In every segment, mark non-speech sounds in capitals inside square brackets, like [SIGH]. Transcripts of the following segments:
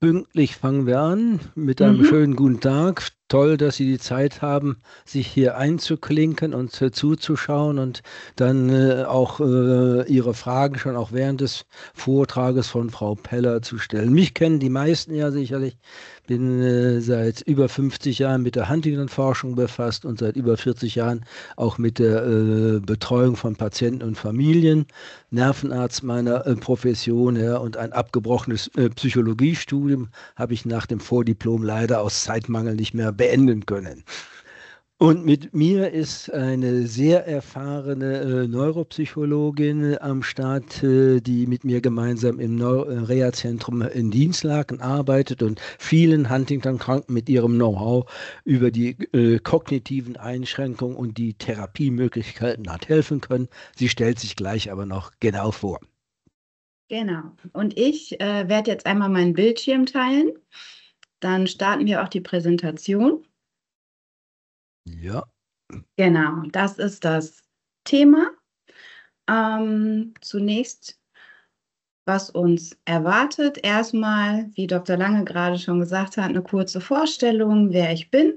Pünktlich fangen wir an mit einem Mhm. schönen guten Tag. Toll, dass Sie die Zeit haben, sich hier einzuklinken und äh, zuzuschauen und dann äh, auch äh, Ihre Fragen schon auch während des Vortrages von Frau Peller zu stellen. Mich kennen die meisten ja sicherlich. Bin äh, seit über 50 Jahren mit der Huntington-Forschung befasst und seit über 40 Jahren auch mit der äh, Betreuung von Patienten und Familien. Nervenarzt meiner äh, Profession ja, und ein abgebrochenes Psychologiestudium habe ich nach dem Vordiplom leider aus Zeitmangel nicht mehr beenden können. Und mit mir ist eine sehr erfahrene äh, Neuropsychologin am Start, äh, die mit mir gemeinsam im Neu äh, Reha-Zentrum in Dienstlaken arbeitet und vielen Huntington-Kranken mit ihrem Know-how über die äh, kognitiven Einschränkungen und die Therapiemöglichkeiten hat helfen können. Sie stellt sich gleich aber noch genau vor. Genau. Und ich äh, werde jetzt einmal meinen Bildschirm teilen. Dann starten wir auch die Präsentation. Ja, Genau, das ist das Thema. Ähm, zunächst, was uns erwartet. Erstmal, wie Dr. Lange gerade schon gesagt hat, eine kurze Vorstellung, wer ich bin.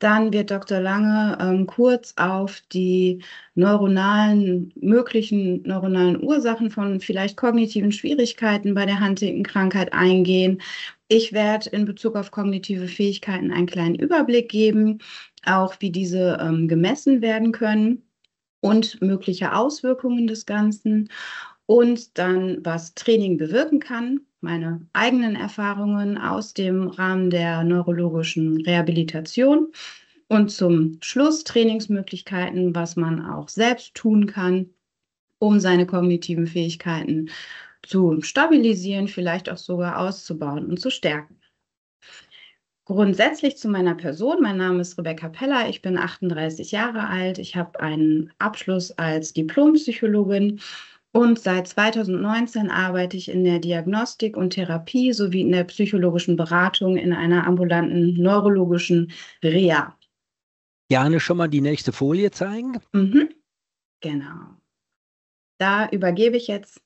Dann wird Dr. Lange ähm, kurz auf die neuronalen, möglichen neuronalen Ursachen von vielleicht kognitiven Schwierigkeiten bei der Huntington-Krankheit eingehen. Ich werde in Bezug auf kognitive Fähigkeiten einen kleinen Überblick geben, auch wie diese ähm, gemessen werden können und mögliche Auswirkungen des Ganzen. Und dann, was Training bewirken kann, meine eigenen Erfahrungen aus dem Rahmen der neurologischen Rehabilitation. Und zum Schluss Trainingsmöglichkeiten, was man auch selbst tun kann, um seine kognitiven Fähigkeiten zu stabilisieren, vielleicht auch sogar auszubauen und zu stärken. Grundsätzlich zu meiner Person. Mein Name ist Rebecca Peller. Ich bin 38 Jahre alt. Ich habe einen Abschluss als Diplompsychologin und seit 2019 arbeite ich in der Diagnostik und Therapie sowie in der psychologischen Beratung in einer ambulanten neurologischen Reha. gerne schon mal die nächste Folie zeigen. Mhm. Genau. Da übergebe ich jetzt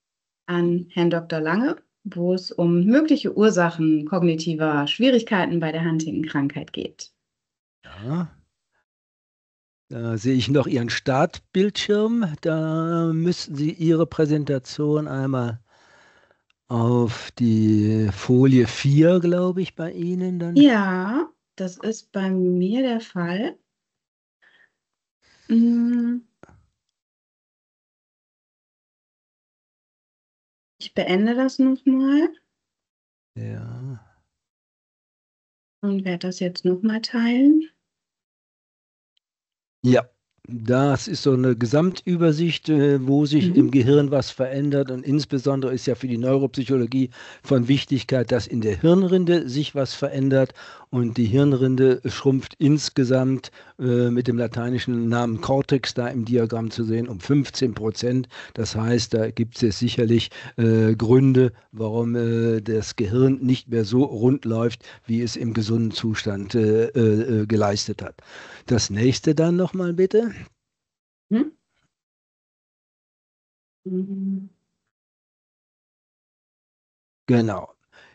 an Herrn Dr. Lange, wo es um mögliche Ursachen kognitiver Schwierigkeiten bei der Huntington-Krankheit geht. Ja. Da sehe ich noch Ihren Startbildschirm. Da müssten Sie Ihre Präsentation einmal auf die Folie 4, glaube ich, bei Ihnen dann. Ja, das ist bei mir der Fall. Mm. Ich beende das nochmal Ja. und werde das jetzt nochmal teilen. Ja, das ist so eine Gesamtübersicht, äh, wo sich Mhm. im Gehirn was verändert. Und insbesondere ist ja für die Neuropsychologie von Wichtigkeit, dass in der Hirnrinde sich was verändert. Und die Hirnrinde schrumpft insgesamt äh, mit dem lateinischen Namen Cortex da im Diagramm zu sehen um 15 Prozent. Das heißt, da gibt es sicherlich äh, Gründe, warum äh, das Gehirn nicht mehr so rund läuft, wie es im gesunden Zustand äh, äh, geleistet hat. Das nächste dann nochmal bitte. Hm? Mhm. Genau.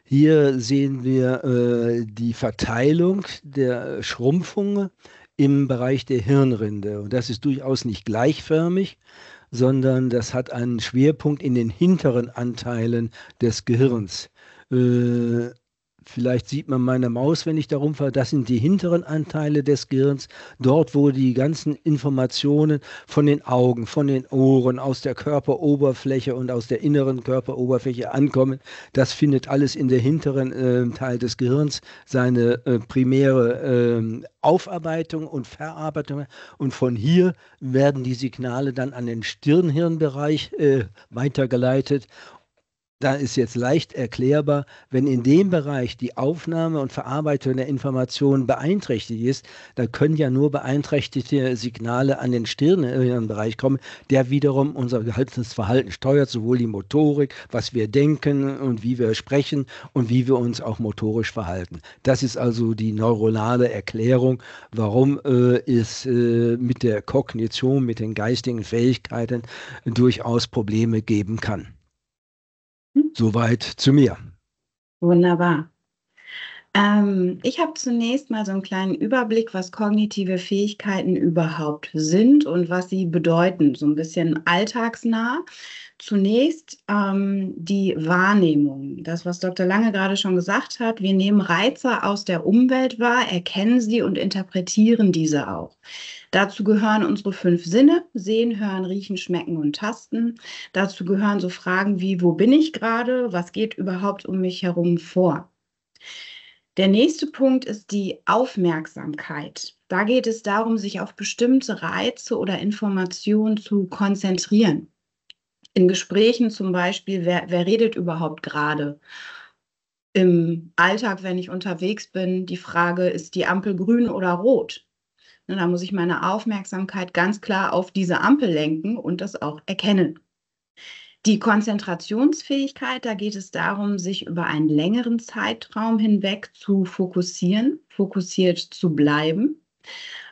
Hier sehen wir äh, die Verteilung der Schrumpfung im Bereich der Hirnrinde. Und das ist durchaus nicht gleichförmig, sondern das hat einen Schwerpunkt in den hinteren Anteilen des Gehirns. Äh, Vielleicht sieht man meine Maus, wenn ich darum fahre. Das sind die hinteren Anteile des Gehirns. Dort, wo die ganzen Informationen von den Augen, von den Ohren, aus der Körperoberfläche und aus der inneren Körperoberfläche ankommen. Das findet alles in der hinteren äh, Teil des Gehirns seine äh, primäre äh, Aufarbeitung und Verarbeitung. Und von hier werden die Signale dann an den Stirnhirnbereich äh, weitergeleitet da ist jetzt leicht erklärbar, wenn in dem Bereich die Aufnahme und Verarbeitung der Informationen beeinträchtigt ist, da können ja nur beeinträchtigte Signale an den Stirnbereich kommen, der wiederum unser ganzes Verhalten steuert, sowohl die Motorik, was wir denken und wie wir sprechen und wie wir uns auch motorisch verhalten. Das ist also die neuronale Erklärung, warum äh, es äh, mit der Kognition, mit den geistigen Fähigkeiten durchaus Probleme geben kann. Soweit zu mir. Wunderbar. Ähm, ich habe zunächst mal so einen kleinen Überblick, was kognitive Fähigkeiten überhaupt sind und was sie bedeuten, so ein bisschen alltagsnah. Zunächst ähm, die Wahrnehmung. Das, was Dr. Lange gerade schon gesagt hat, wir nehmen Reize aus der Umwelt wahr, erkennen sie und interpretieren diese auch. Dazu gehören unsere fünf Sinne, sehen, hören, riechen, schmecken und tasten. Dazu gehören so Fragen wie, wo bin ich gerade, was geht überhaupt um mich herum vor. Der nächste Punkt ist die Aufmerksamkeit. Da geht es darum, sich auf bestimmte Reize oder Informationen zu konzentrieren in Gesprächen zum Beispiel, wer, wer redet überhaupt gerade? Im Alltag, wenn ich unterwegs bin, die Frage, ist die Ampel grün oder rot? Da muss ich meine Aufmerksamkeit ganz klar auf diese Ampel lenken und das auch erkennen. Die Konzentrationsfähigkeit, da geht es darum, sich über einen längeren Zeitraum hinweg zu fokussieren, fokussiert zu bleiben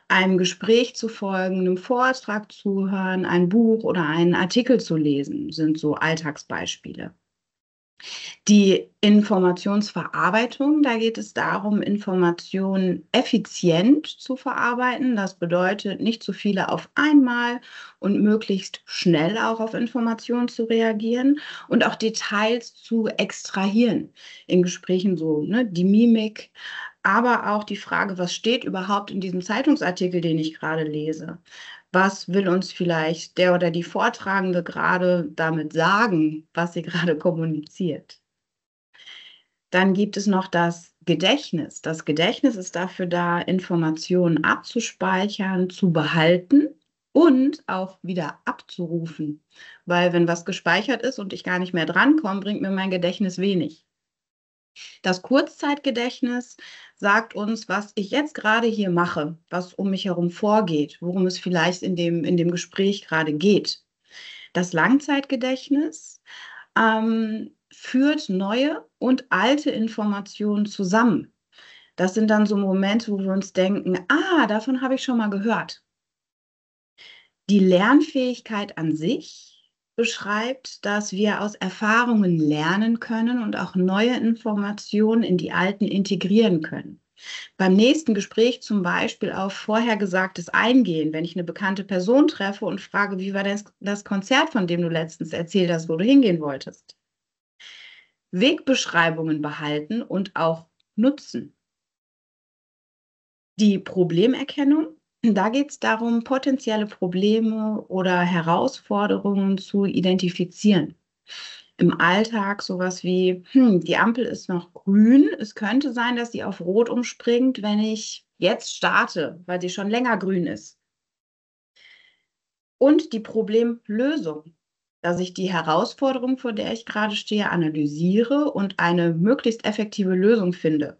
einem Gespräch zu folgen, einem Vortrag zuhören, ein Buch oder einen Artikel zu lesen, sind so Alltagsbeispiele. Die Informationsverarbeitung, da geht es darum, Informationen effizient zu verarbeiten. Das bedeutet, nicht zu viele auf einmal und möglichst schnell auch auf Informationen zu reagieren und auch Details zu extrahieren. In Gesprächen so ne, die Mimik, aber auch die Frage, was steht überhaupt in diesem Zeitungsartikel, den ich gerade lese? Was will uns vielleicht der oder die Vortragende gerade damit sagen, was sie gerade [LAUGHS] kommuniziert? Dann gibt es noch das Gedächtnis. Das Gedächtnis ist dafür da, Informationen abzuspeichern, zu behalten und auch wieder abzurufen. Weil wenn was gespeichert ist und ich gar nicht mehr drankomme, bringt mir mein Gedächtnis wenig. Das Kurzzeitgedächtnis sagt uns, was ich jetzt gerade hier mache, was um mich herum vorgeht, worum es vielleicht in dem, in dem Gespräch gerade geht. Das Langzeitgedächtnis ähm, führt neue und alte Informationen zusammen. Das sind dann so Momente, wo wir uns denken, ah, davon habe ich schon mal gehört. Die Lernfähigkeit an sich beschreibt, dass wir aus Erfahrungen lernen können und auch neue Informationen in die alten integrieren können. Beim nächsten Gespräch zum Beispiel auf vorhergesagtes eingehen, wenn ich eine bekannte Person treffe und frage, wie war das, das Konzert, von dem du letztens erzählt hast, wo du hingehen wolltest. Wegbeschreibungen behalten und auch nutzen. Die Problemerkennung da geht es darum, potenzielle Probleme oder Herausforderungen zu identifizieren. Im Alltag sowas wie, hm, die Ampel ist noch grün. Es könnte sein, dass sie auf Rot umspringt, wenn ich jetzt starte, weil sie schon länger grün ist. Und die Problemlösung, dass ich die Herausforderung, vor der ich gerade stehe, analysiere und eine möglichst effektive Lösung finde.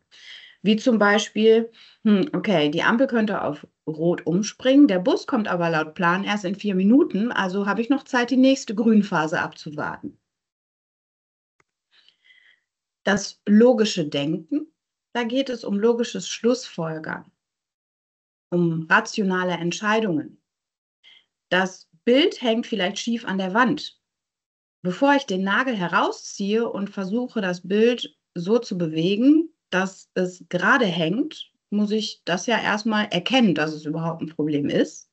Wie zum Beispiel, hm, okay, die Ampel könnte auf Rot umspringen, der Bus kommt aber laut Plan erst in vier Minuten, also habe ich noch Zeit, die nächste Grünphase abzuwarten. Das logische Denken, da geht es um logisches Schlussfolgern, um rationale Entscheidungen. Das Bild hängt vielleicht schief an der Wand. Bevor ich den Nagel herausziehe und versuche, das Bild so zu bewegen, dass es gerade hängt, muss ich das ja erstmal erkennen, dass es überhaupt ein Problem ist.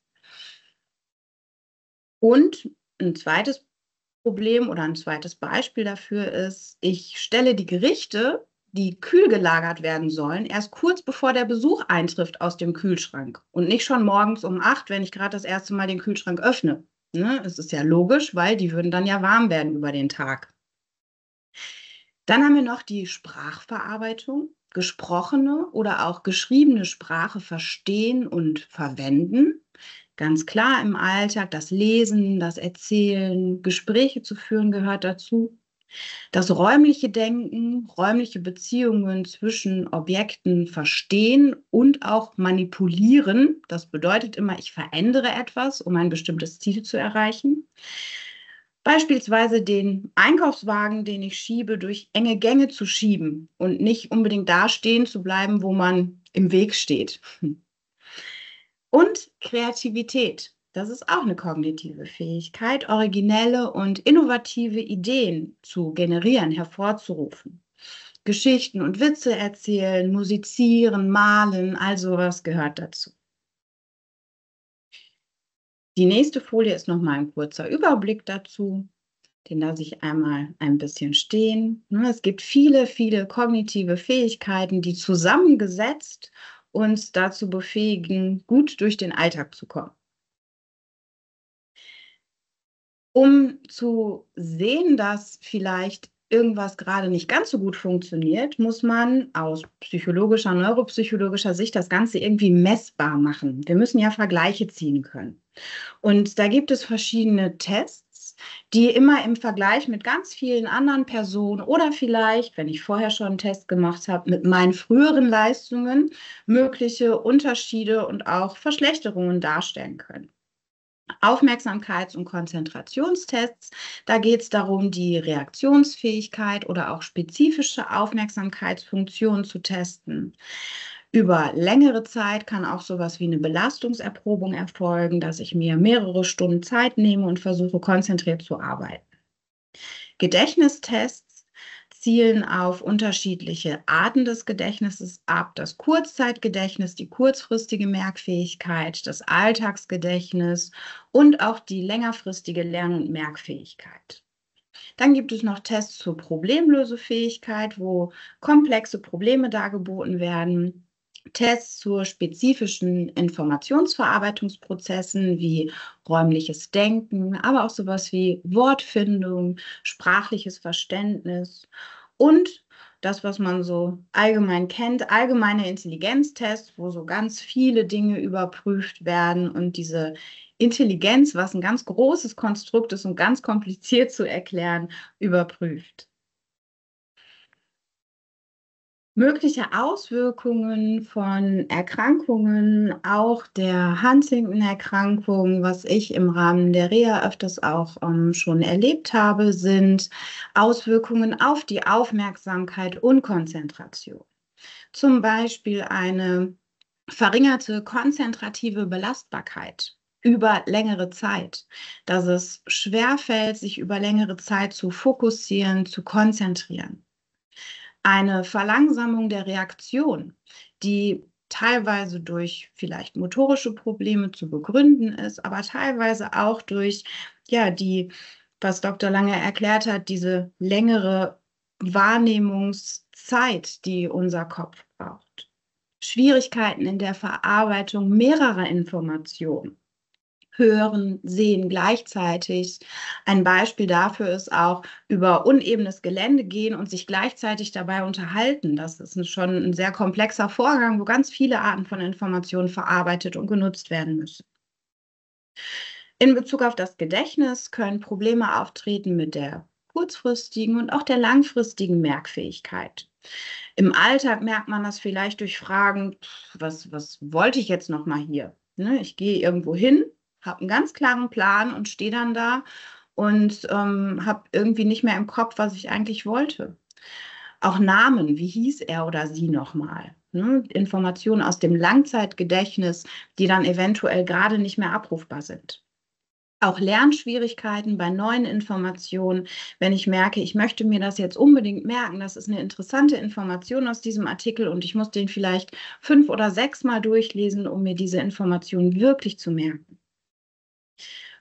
Und ein zweites Problem oder ein zweites Beispiel dafür ist, ich stelle die Gerichte, die kühl gelagert werden sollen, erst kurz bevor der Besuch eintrifft aus dem Kühlschrank und nicht schon morgens um acht, wenn ich gerade das erste Mal den Kühlschrank öffne. Ne? Es ist ja logisch, weil die würden dann ja warm werden über den Tag. Dann haben wir noch die Sprachverarbeitung, gesprochene oder auch geschriebene Sprache verstehen und verwenden. Ganz klar im Alltag, das Lesen, das Erzählen, Gespräche zu führen gehört dazu. Das räumliche Denken, räumliche Beziehungen zwischen Objekten verstehen und auch manipulieren. Das bedeutet immer, ich verändere etwas, um ein bestimmtes Ziel zu erreichen. Beispielsweise den Einkaufswagen, den ich schiebe, durch enge Gänge zu schieben und nicht unbedingt da stehen zu bleiben, wo man im Weg steht. Und Kreativität. Das ist auch eine kognitive Fähigkeit, originelle und innovative Ideen zu generieren, hervorzurufen. Geschichten und Witze erzählen, musizieren, malen, also was gehört dazu. Die nächste Folie ist nochmal ein kurzer Überblick dazu. Den lasse ich einmal ein bisschen stehen. Es gibt viele, viele kognitive Fähigkeiten, die zusammengesetzt uns dazu befähigen, gut durch den Alltag zu kommen. Um zu sehen, dass vielleicht irgendwas gerade nicht ganz so gut funktioniert, muss man aus psychologischer, neuropsychologischer Sicht das Ganze irgendwie messbar machen. Wir müssen ja Vergleiche ziehen können. Und da gibt es verschiedene Tests, die immer im Vergleich mit ganz vielen anderen Personen oder vielleicht, wenn ich vorher schon einen Test gemacht habe, mit meinen früheren Leistungen mögliche Unterschiede und auch Verschlechterungen darstellen können. Aufmerksamkeits- und Konzentrationstests. Da geht es darum, die Reaktionsfähigkeit oder auch spezifische Aufmerksamkeitsfunktionen zu testen. Über längere Zeit kann auch sowas wie eine Belastungserprobung erfolgen, dass ich mir mehrere Stunden Zeit nehme und versuche, konzentriert zu arbeiten. Gedächtnistests zielen auf unterschiedliche Arten des Gedächtnisses ab. Das Kurzzeitgedächtnis, die kurzfristige Merkfähigkeit, das Alltagsgedächtnis und auch die längerfristige Lern- und Merkfähigkeit. Dann gibt es noch Tests zur Problemlösefähigkeit, wo komplexe Probleme dargeboten werden. Tests zu spezifischen Informationsverarbeitungsprozessen wie räumliches Denken, aber auch sowas wie Wortfindung, sprachliches Verständnis und das, was man so allgemein kennt, allgemeine Intelligenztests, wo so ganz viele Dinge überprüft werden und diese Intelligenz, was ein ganz großes Konstrukt ist und ganz kompliziert zu erklären, überprüft. Mögliche Auswirkungen von Erkrankungen, auch der Huntington-Erkrankung, was ich im Rahmen der Reha öfters auch ähm, schon erlebt habe, sind Auswirkungen auf die Aufmerksamkeit und Konzentration. Zum Beispiel eine verringerte konzentrative Belastbarkeit über längere Zeit, dass es schwerfällt, sich über längere Zeit zu fokussieren, zu konzentrieren eine Verlangsamung der Reaktion, die teilweise durch vielleicht motorische Probleme zu begründen ist, aber teilweise auch durch ja die, was Dr. Lange erklärt hat, diese längere Wahrnehmungszeit, die unser Kopf braucht. Schwierigkeiten in der Verarbeitung mehrerer Informationen hören, sehen gleichzeitig. Ein Beispiel dafür ist auch über unebenes Gelände gehen und sich gleichzeitig dabei unterhalten. Das ist schon ein sehr komplexer Vorgang, wo ganz viele Arten von Informationen verarbeitet und genutzt werden müssen. In Bezug auf das Gedächtnis können Probleme auftreten mit der kurzfristigen und auch der langfristigen Merkfähigkeit. Im Alltag merkt man das vielleicht durch Fragen, was, was wollte ich jetzt noch mal hier? Ne, ich gehe irgendwo hin, habe einen ganz klaren Plan und stehe dann da und ähm, habe irgendwie nicht mehr im Kopf, was ich eigentlich wollte. Auch Namen, wie hieß er oder sie nochmal? Ne? Informationen aus dem Langzeitgedächtnis, die dann eventuell gerade nicht mehr abrufbar sind. Auch Lernschwierigkeiten bei neuen Informationen, wenn ich merke, ich möchte mir das jetzt unbedingt merken, das ist eine interessante Information aus diesem Artikel und ich muss den vielleicht fünf oder sechs Mal durchlesen, um mir diese Information wirklich zu merken.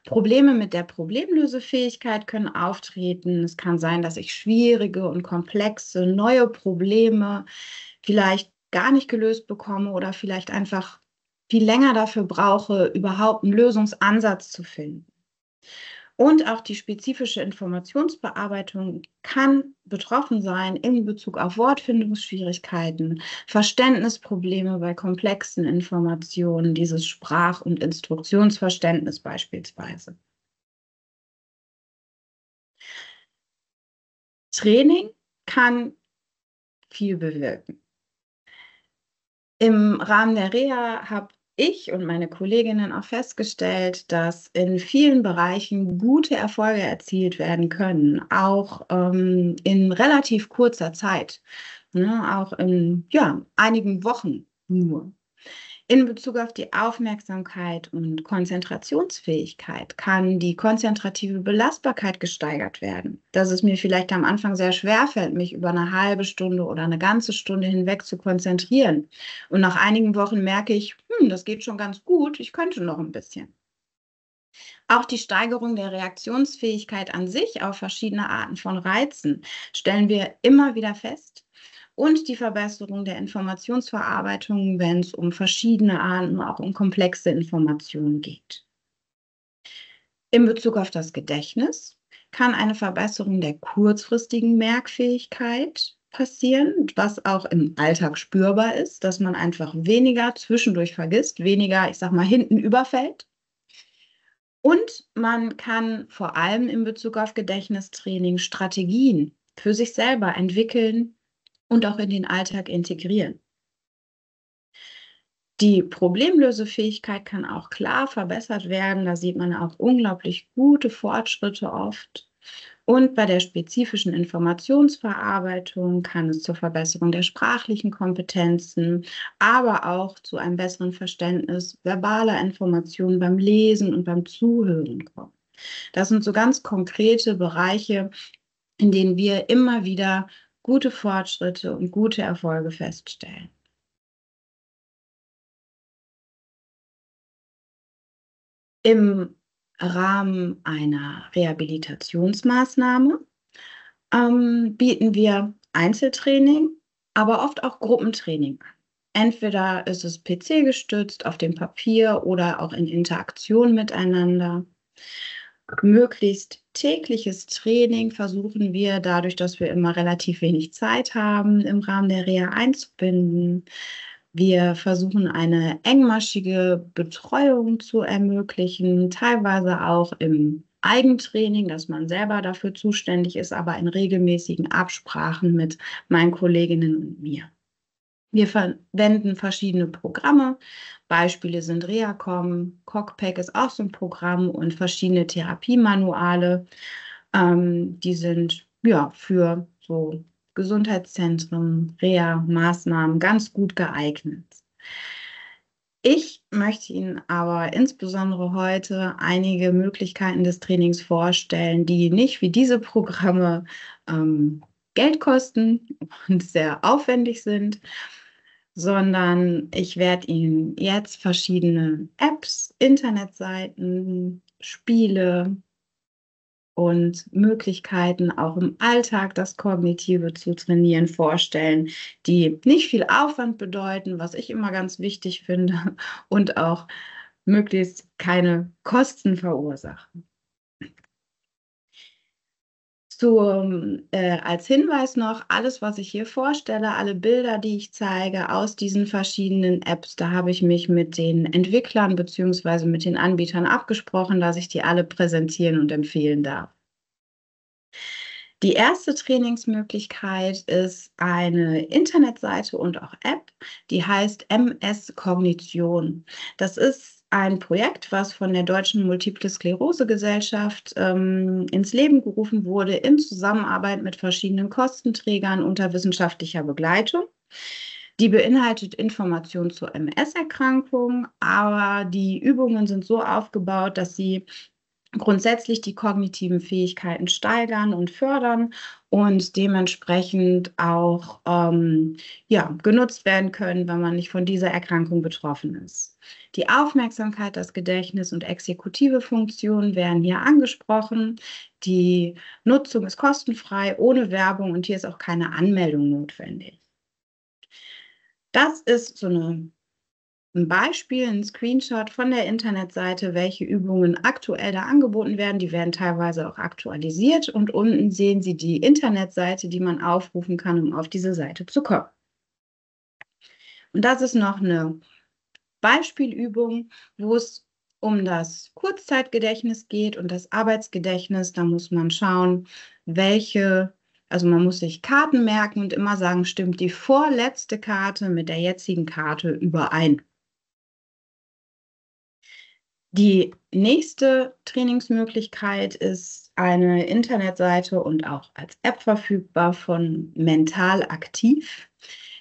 Probleme mit der Problemlösefähigkeit können auftreten. Es kann sein, dass ich schwierige und komplexe neue Probleme vielleicht gar nicht gelöst bekomme oder vielleicht einfach viel länger dafür brauche, überhaupt einen Lösungsansatz zu finden. Und auch die spezifische Informationsbearbeitung kann betroffen sein in Bezug auf Wortfindungsschwierigkeiten, Verständnisprobleme bei komplexen Informationen, dieses Sprach- und Instruktionsverständnis beispielsweise. Training kann viel bewirken. Im Rahmen der Reha habe ich und meine Kolleginnen auch festgestellt, dass in vielen Bereichen gute Erfolge erzielt werden können, auch ähm, in relativ kurzer Zeit, ne, auch in ja, einigen Wochen nur. In Bezug auf die Aufmerksamkeit und Konzentrationsfähigkeit kann die konzentrative Belastbarkeit gesteigert werden. Dass es mir vielleicht am Anfang sehr schwer fällt, mich über eine halbe Stunde oder eine ganze Stunde hinweg zu konzentrieren. Und nach einigen Wochen merke ich, hm, das geht schon ganz gut, ich könnte noch ein bisschen. Auch die Steigerung der Reaktionsfähigkeit an sich auf verschiedene Arten von Reizen stellen wir immer wieder fest und die Verbesserung der Informationsverarbeitung, wenn es um verschiedene Arten, auch um komplexe Informationen geht. In Bezug auf das Gedächtnis kann eine Verbesserung der kurzfristigen Merkfähigkeit passieren, was auch im Alltag spürbar ist, dass man einfach weniger zwischendurch vergisst, weniger, ich sag mal, hinten überfällt. Und man kann vor allem in Bezug auf Gedächtnistraining Strategien für sich selber entwickeln, und auch in den Alltag integrieren. Die Problemlösefähigkeit kann auch klar verbessert werden. Da sieht man auch unglaublich gute Fortschritte oft. Und bei der spezifischen Informationsverarbeitung kann es zur Verbesserung der sprachlichen Kompetenzen, aber auch zu einem besseren Verständnis verbaler Informationen beim Lesen und beim Zuhören kommen. Das sind so ganz konkrete Bereiche, in denen wir immer wieder gute Fortschritte und gute Erfolge feststellen. Im Rahmen einer Rehabilitationsmaßnahme ähm, bieten wir Einzeltraining, aber oft auch Gruppentraining an. Entweder ist es PC gestützt auf dem Papier oder auch in Interaktion miteinander möglichst tägliches Training versuchen wir dadurch, dass wir immer relativ wenig Zeit haben, im Rahmen der Reha einzubinden. Wir versuchen eine engmaschige Betreuung zu ermöglichen, teilweise auch im Eigentraining, dass man selber dafür zuständig ist, aber in regelmäßigen Absprachen mit meinen Kolleginnen und mir. Wir verwenden verschiedene Programme. Beispiele sind Reacom, Cockpack ist auch so ein Programm und verschiedene Therapiemanuale. Ähm, die sind ja für so Gesundheitszentren, Reha-Maßnahmen ganz gut geeignet. Ich möchte Ihnen aber insbesondere heute einige Möglichkeiten des Trainings vorstellen, die nicht wie diese Programme ähm, Geld kosten und sehr aufwendig sind, sondern ich werde Ihnen jetzt verschiedene Apps, Internetseiten, Spiele und Möglichkeiten auch im Alltag das Kognitive zu trainieren vorstellen, die nicht viel Aufwand bedeuten, was ich immer ganz wichtig finde und auch möglichst keine Kosten verursachen. Zum, äh, als Hinweis noch, alles, was ich hier vorstelle, alle Bilder, die ich zeige aus diesen verschiedenen Apps, da habe ich mich mit den Entwicklern bzw. mit den Anbietern abgesprochen, dass ich die alle präsentieren und empfehlen darf. Die erste Trainingsmöglichkeit ist eine Internetseite und auch App, die heißt MS Kognition. Das ist ein Projekt, was von der Deutschen Multiple Sklerose Gesellschaft ähm, ins Leben gerufen wurde, in Zusammenarbeit mit verschiedenen Kostenträgern unter wissenschaftlicher Begleitung. Die beinhaltet Informationen zur MS-Erkrankung, aber die Übungen sind so aufgebaut, dass sie grundsätzlich die kognitiven Fähigkeiten steigern und fördern und dementsprechend auch ähm, ja, genutzt werden können, wenn man nicht von dieser Erkrankung betroffen ist. Die Aufmerksamkeit, das Gedächtnis und exekutive Funktionen werden hier angesprochen. Die Nutzung ist kostenfrei, ohne Werbung und hier ist auch keine Anmeldung notwendig. Das ist so eine ein Beispiel, ein Screenshot von der Internetseite, welche Übungen aktuell da angeboten werden. Die werden teilweise auch aktualisiert und unten sehen Sie die Internetseite, die man aufrufen kann, um auf diese Seite zu kommen. Und das ist noch eine Beispielübung, wo es um das Kurzzeitgedächtnis geht und das Arbeitsgedächtnis. Da muss man schauen, welche also man muss sich Karten merken und immer sagen, stimmt die vorletzte Karte mit der jetzigen Karte überein. Die nächste Trainingsmöglichkeit ist eine Internetseite und auch als App verfügbar von Mental Aktiv.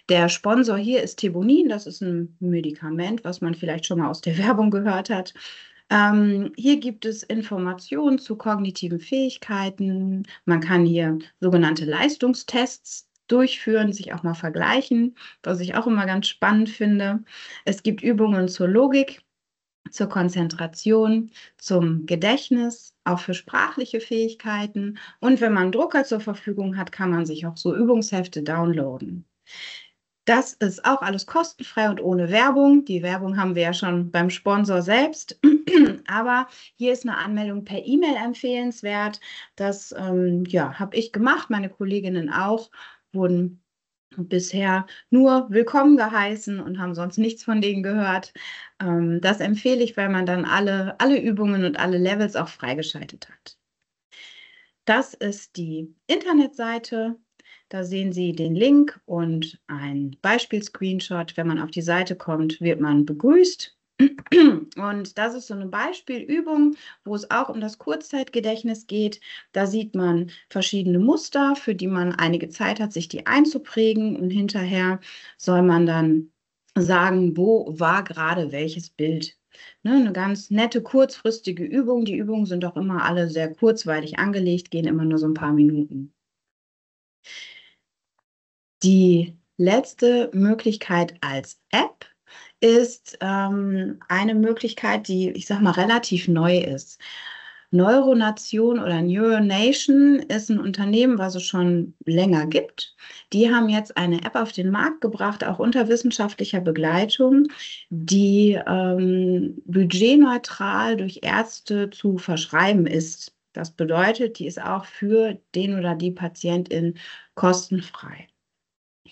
Der Sponsor hier ist Thebonin. Das ist ein Medikament, was man vielleicht schon mal aus der [LAUGHS] Werbung gehört hat. Ähm, hier gibt es Informationen zu kognitiven Fähigkeiten. Man kann hier sogenannte Leistungstests durchführen, sich auch mal vergleichen, was ich auch immer ganz spannend finde. Es gibt Übungen zur Logik, zur Konzentration, zum Gedächtnis, auch für sprachliche Fähigkeiten. Und wenn man einen Drucker zur Verfügung hat, kann man sich auch so Übungshefte downloaden. Das ist auch alles kostenfrei und ohne Werbung. Die Werbung haben wir ja schon beim Sponsor selbst. [CLEARS THROAT] Aber hier ist eine Anmeldung per E-Mail empfehlenswert. Das ähm, ja, habe ich gemacht, meine Kolleginnen auch, wurden bisher nur willkommen geheißen und haben sonst nichts von denen gehört. Ähm, das empfehle ich, weil man dann alle, alle Übungen und alle Levels auch freigeschaltet hat. Das ist die Internetseite da sehen Sie den Link und ein Beispiel-Screenshot. Wenn man auf die Seite kommt, wird man begrüßt. Und das ist so eine Beispielübung, wo es auch um das Kurzzeitgedächtnis geht. Da sieht man verschiedene Muster, für die man einige Zeit hat, sich die einzuprägen. Und hinterher soll man dann sagen, wo war gerade welches Bild. Ne, eine ganz nette, kurzfristige Übung. Die Übungen sind auch immer alle sehr kurzweilig angelegt, gehen immer nur so ein paar Minuten. Die letzte Möglichkeit als App ist ähm, eine Möglichkeit, die, ich sag mal, relativ neu ist. Neuronation oder Neuronation ist ein Unternehmen, was es schon länger gibt. Die haben jetzt eine App auf den Markt gebracht, auch unter wissenschaftlicher Begleitung, die ähm, budgetneutral durch Ärzte zu verschreiben ist. Das bedeutet, die ist auch für den oder die Patientin kostenfrei.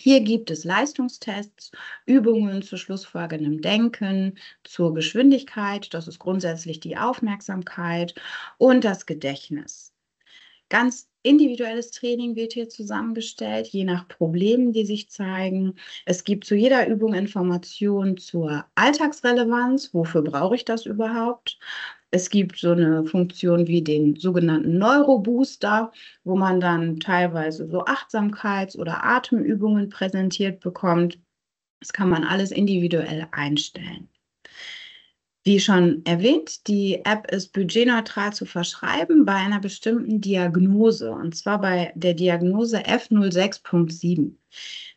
Hier gibt es Leistungstests, Übungen zu schlussfolgendem Denken, zur Geschwindigkeit, das ist grundsätzlich die Aufmerksamkeit und das Gedächtnis. Ganz individuelles Training wird hier zusammengestellt, je nach Problemen, die sich zeigen. Es gibt zu jeder Übung Informationen zur Alltagsrelevanz, wofür brauche ich das überhaupt? Es gibt so eine Funktion wie den sogenannten Neurobooster, wo man dann teilweise so Achtsamkeits- oder Atemübungen präsentiert bekommt. Das kann man alles individuell einstellen. Wie schon erwähnt, die App ist budgetneutral zu verschreiben bei einer bestimmten Diagnose, und zwar bei der Diagnose F06.7.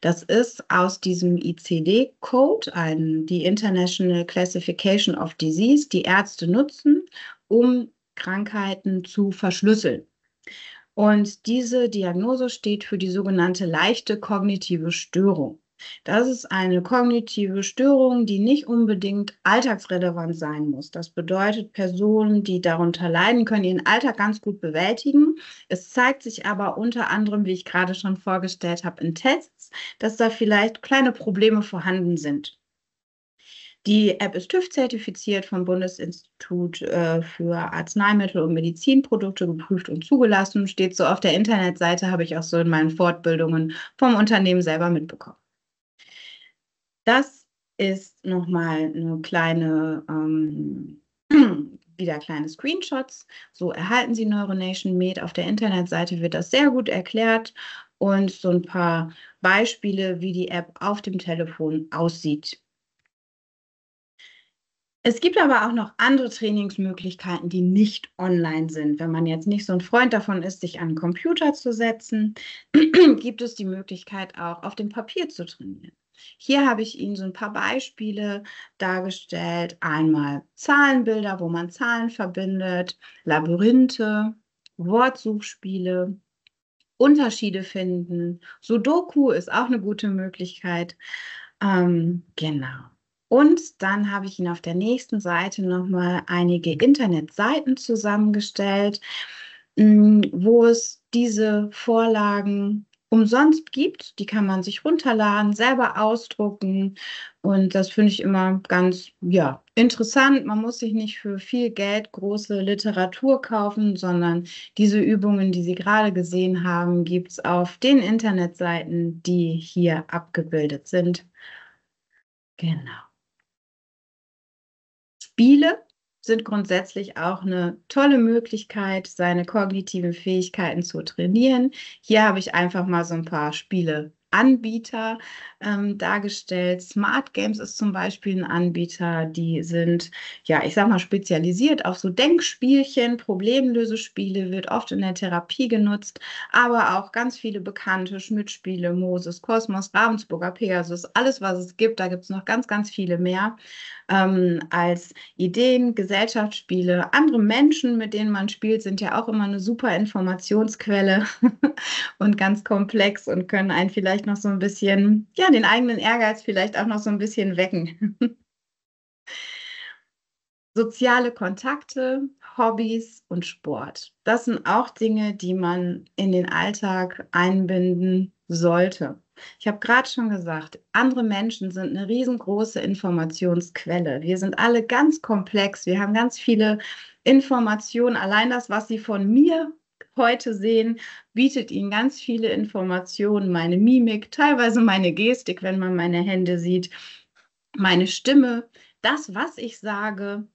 Das ist aus diesem ICD-Code, die International Classification of Disease, die Ärzte nutzen, um Krankheiten zu verschlüsseln. Und diese Diagnose steht für die sogenannte leichte kognitive Störung. Das ist eine kognitive Störung, die nicht unbedingt alltagsrelevant sein muss. Das bedeutet, Personen, die darunter leiden, können ihren Alltag ganz gut bewältigen. Es zeigt sich aber unter anderem, wie ich gerade schon vorgestellt habe, in Tests, dass da vielleicht kleine Probleme vorhanden sind. Die App ist TÜV-zertifiziert vom Bundesinstitut äh, für Arzneimittel und Medizinprodukte geprüft und zugelassen. Steht so auf der Internetseite, habe ich auch so in meinen Fortbildungen vom Unternehmen selber mitbekommen. Das ist nochmal eine kleine, ähm, [CLEARS THROAT] wieder kleine Screenshots. So erhalten Sie Neuronation Med. Auf der Internetseite wird das sehr gut erklärt und so ein paar Beispiele, wie die App auf dem Telefon aussieht. Es gibt aber auch noch andere Trainingsmöglichkeiten, die nicht online sind. Wenn man jetzt nicht so ein Freund davon ist, sich an den Computer zu setzen, [CLEARS THROAT] gibt es die Möglichkeit auch auf dem Papier zu trainieren. Hier habe ich Ihnen so ein paar Beispiele dargestellt. Einmal Zahlenbilder, wo man Zahlen verbindet, Labyrinthe, Wortsuchspiele, Unterschiede finden. Sudoku ist auch eine gute Möglichkeit. Ähm, genau. Und dann habe ich Ihnen auf der nächsten Seite nochmal einige Internetseiten zusammengestellt, mm, wo es diese Vorlagen umsonst gibt. Die kann man sich runterladen, selber ausdrucken. Und das finde ich immer ganz ja, interessant. Man muss sich nicht für viel Geld große Literatur kaufen, sondern diese Übungen, die Sie gerade gesehen haben, gibt es auf den Internetseiten, die hier abgebildet sind. Genau. Spiele sind grundsätzlich auch eine tolle Möglichkeit, seine kognitiven Fähigkeiten zu trainieren. Hier habe ich einfach mal so ein paar Spiele Anbieter ähm, dargestellt. Smart Games ist zum Beispiel ein Anbieter, die sind, ja, ich sag mal, spezialisiert auf so Denkspielchen, Problemlösespiele, wird oft in der Therapie genutzt, aber auch ganz viele bekannte Schmidt-Spiele, Moses, Kosmos, Ravensburger, Pegasus, alles, was es gibt. Da gibt es noch ganz, ganz viele mehr ähm, als Ideen, Gesellschaftsspiele. Andere Menschen, mit denen man spielt, sind ja auch immer eine super Informationsquelle [LAUGHS] und ganz komplex und können einen vielleicht noch so ein bisschen, ja, den eigenen Ehrgeiz vielleicht auch noch so ein bisschen wecken. [LAUGHS] Soziale Kontakte, Hobbys und Sport. Das sind auch Dinge, die man in den Alltag einbinden sollte. Ich habe gerade schon gesagt, andere Menschen sind eine riesengroße Informationsquelle. Wir sind alle ganz komplex. Wir haben ganz viele Informationen. Allein das, was Sie von mir heute sehen, bietet Ihnen ganz viele Informationen. Meine Mimik, teilweise meine Gestik, wenn man meine Hände sieht, meine Stimme, das, was ich sage.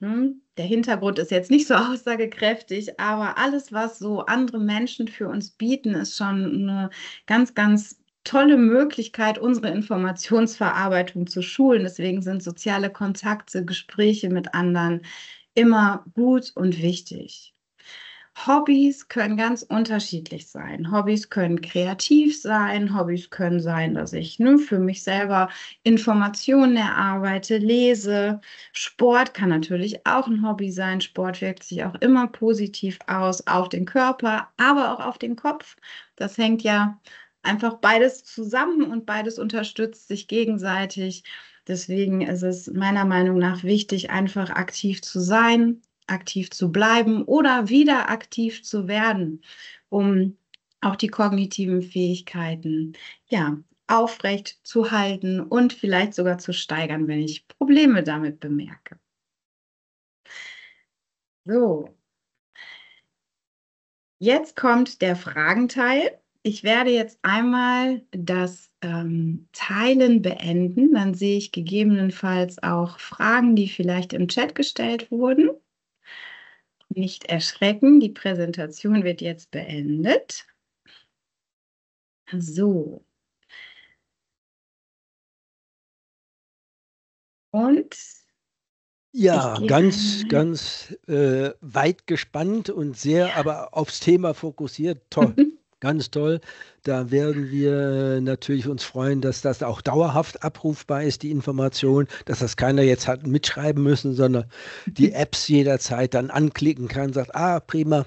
Hm, der Hintergrund ist jetzt nicht so [LAUGHS] aussagekräftig, aber alles, was so andere Menschen für uns bieten, ist schon eine ganz, ganz tolle Möglichkeit, unsere Informationsverarbeitung zu schulen. Deswegen sind soziale Kontakte, Gespräche mit anderen immer gut und wichtig. Hobbys können ganz unterschiedlich sein. Hobbys können kreativ sein, Hobbys können sein, dass ich ne, für mich selber Informationen erarbeite, lese. Sport kann natürlich auch ein Hobby sein. Sport wirkt sich auch immer positiv aus auf den Körper, aber auch auf den Kopf. Das hängt ja einfach beides zusammen und beides unterstützt sich gegenseitig. Deswegen ist es meiner Meinung nach wichtig, einfach aktiv zu sein, aktiv zu bleiben oder wieder aktiv zu werden, um auch die kognitiven Fähigkeiten ja, aufrecht zu halten und vielleicht sogar zu steigern, wenn ich Probleme damit bemerke. So, jetzt kommt der Fragenteil. Ich werde jetzt einmal das ähm, Teilen beenden. Dann sehe ich gegebenenfalls auch Fragen, die vielleicht im Chat gestellt wurden. Nicht erschrecken, die Präsentation wird jetzt beendet. So. Und ja, ganz, ganz äh, weit gespannt und sehr, ja. aber aufs Thema fokussiert. Toll. [LAUGHS] Ganz toll. Da werden wir natürlich uns freuen, dass das auch dauerhaft abrufbar ist, die Information, dass das keiner jetzt hat mitschreiben müssen, sondern die [LAUGHS] Apps jederzeit dann anklicken kann, sagt, ah, prima,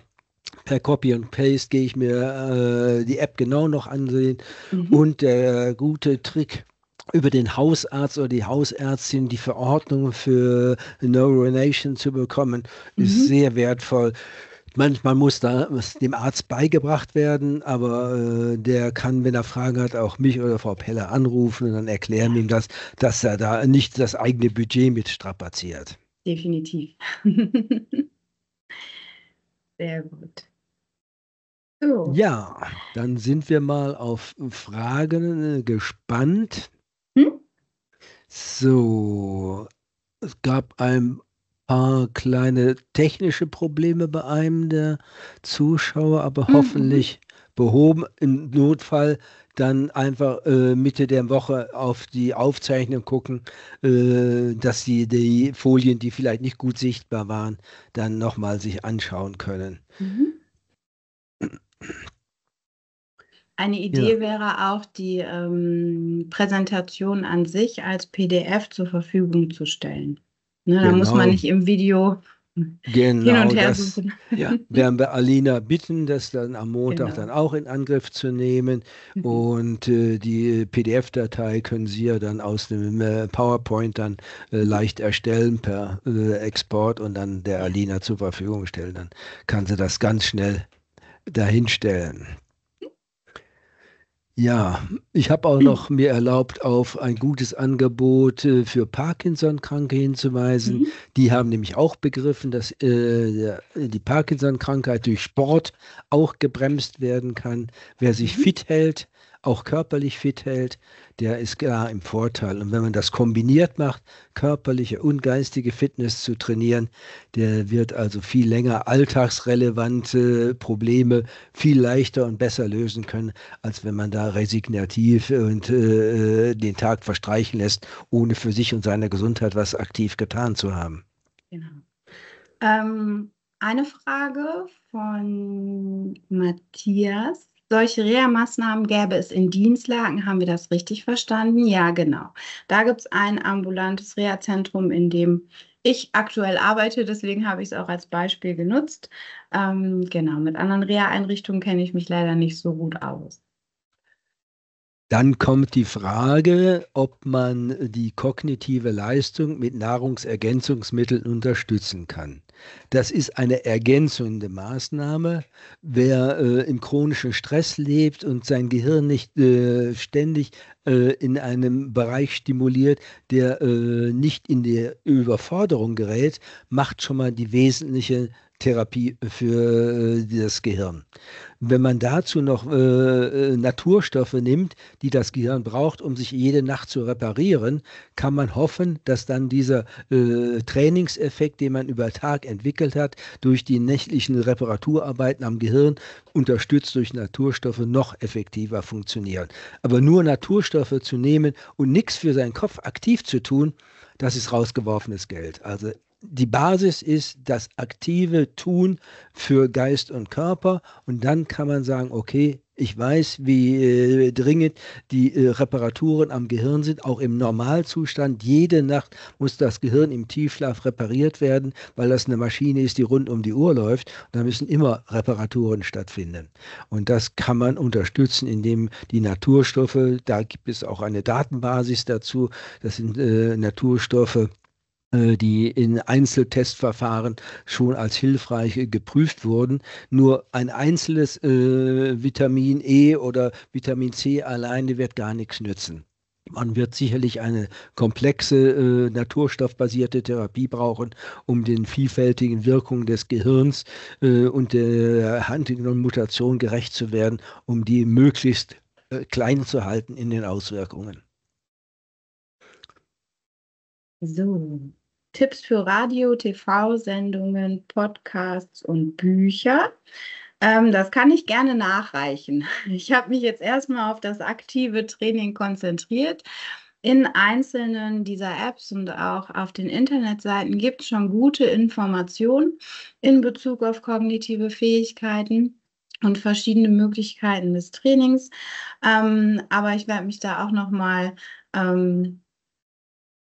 per Copy und Paste gehe ich mir äh, die App genau noch ansehen. Mhm. Und der gute Trick, über den Hausarzt oder die Hausärztin die Verordnung für Neuronation zu bekommen, mhm. ist sehr wertvoll. Manchmal muss da dem Arzt beigebracht werden, aber äh, der kann, wenn er Fragen hat, auch mich oder Frau Peller anrufen und dann erklären ihm das, dass er da nicht das eigene Budget mit strapaziert. Definitiv. [LAUGHS] Sehr gut. So. Ja, dann sind wir mal auf Fragen äh, gespannt. Hm? So, es gab ein paar kleine technische Probleme bei einem der Zuschauer, aber mhm. hoffentlich behoben. Im Notfall dann einfach äh, Mitte der Woche auf die Aufzeichnung gucken, äh, dass sie die Folien, die vielleicht nicht gut sichtbar waren, dann nochmal sich anschauen können. Mhm. Eine Idee ja. wäre auch, die ähm, Präsentation an sich als PDF zur Verfügung zu stellen. Ne, genau. Da muss man genau. nicht im Video genau, hin und her das, suchen. Ja, werden wir Alina bitten, das dann am Montag genau. dann auch in Angriff zu nehmen. Mhm. Und äh, die PDF-Datei können Sie ja dann aus dem äh, PowerPoint dann äh, leicht erstellen per äh, Export und dann der Alina zur Verfügung stellen. Dann kann sie das ganz schnell dahinstellen. Ja, ich habe auch noch mir erlaubt, auf ein gutes Angebot äh, für Parkinson-Kranke hinzuweisen. Mhm. Die haben nämlich auch begriffen, dass äh, die Parkinson-Krankheit durch Sport auch gebremst werden kann. Wer sich mhm. fit hält, auch körperlich fit hält, der ist klar im Vorteil. Und wenn man das kombiniert macht, körperliche und geistige Fitness zu trainieren, der wird also viel länger alltagsrelevante Probleme viel leichter und besser lösen können, als wenn man da resignativ und äh, den Tag verstreichen lässt, ohne für sich und seine Gesundheit was aktiv getan zu haben. Genau. Ähm, eine Frage von Matthias. Solche Reha-Maßnahmen gäbe es in Dienstlagen, haben wir das richtig verstanden? Ja, genau. Da gibt es ein ambulantes Reha-Zentrum, in dem ich aktuell arbeite, deswegen habe ich es auch als Beispiel genutzt. Ähm, genau, mit anderen Reha-Einrichtungen kenne ich mich leider nicht so gut aus. Dann kommt die Frage, ob man die kognitive Leistung mit Nahrungsergänzungsmitteln unterstützen kann. Das ist eine ergänzende Maßnahme. Wer äh, im chronischen Stress lebt und sein Gehirn nicht äh, ständig äh, in einem Bereich stimuliert, der äh, nicht in die Überforderung gerät, macht schon mal die wesentliche Therapie für äh, das Gehirn. Wenn man dazu noch äh, äh, Naturstoffe nimmt, die das Gehirn braucht, um sich jede Nacht zu reparieren, kann man hoffen, dass dann dieser äh, Trainingseffekt, den man über Tag entwickelt hat, durch die nächtlichen Reparaturarbeiten am Gehirn, unterstützt durch Naturstoffe, noch effektiver funktionieren. Aber nur Naturstoffe zu nehmen und nichts für seinen Kopf aktiv zu tun, das ist rausgeworfenes Geld. Also die Basis ist das aktive Tun für Geist und Körper und dann kann man sagen, okay, ich weiß, wie äh, dringend die äh, Reparaturen am Gehirn sind, auch im Normalzustand. Jede Nacht muss das Gehirn im Tiefschlaf repariert werden, weil das eine Maschine ist, die rund um die Uhr läuft. Da müssen immer Reparaturen stattfinden. Und das kann man unterstützen, indem die Naturstoffe, da gibt es auch eine Datenbasis dazu, das sind äh, Naturstoffe, die in Einzeltestverfahren schon als hilfreich geprüft wurden. Nur ein einzelnes äh, Vitamin E oder Vitamin C alleine wird gar nichts nützen. Man wird sicherlich eine komplexe äh, naturstoffbasierte Therapie brauchen, um den vielfältigen Wirkungen des Gehirns äh, und der Huntington-Mutation gerecht zu werden, um die möglichst äh, klein zu halten in den Auswirkungen. So, Tipps für Radio, TV-Sendungen, Podcasts und Bücher. Ähm, das kann ich gerne nachreichen. [LAUGHS] Ich habe mich jetzt erstmal auf das aktive Training konzentriert. In einzelnen dieser Apps und auch auf den Internetseiten gibt es schon gute Informationen in Bezug auf kognitive Fähigkeiten und verschiedene Möglichkeiten des Trainings. Ähm, aber ich werde mich da auch nochmal ähm,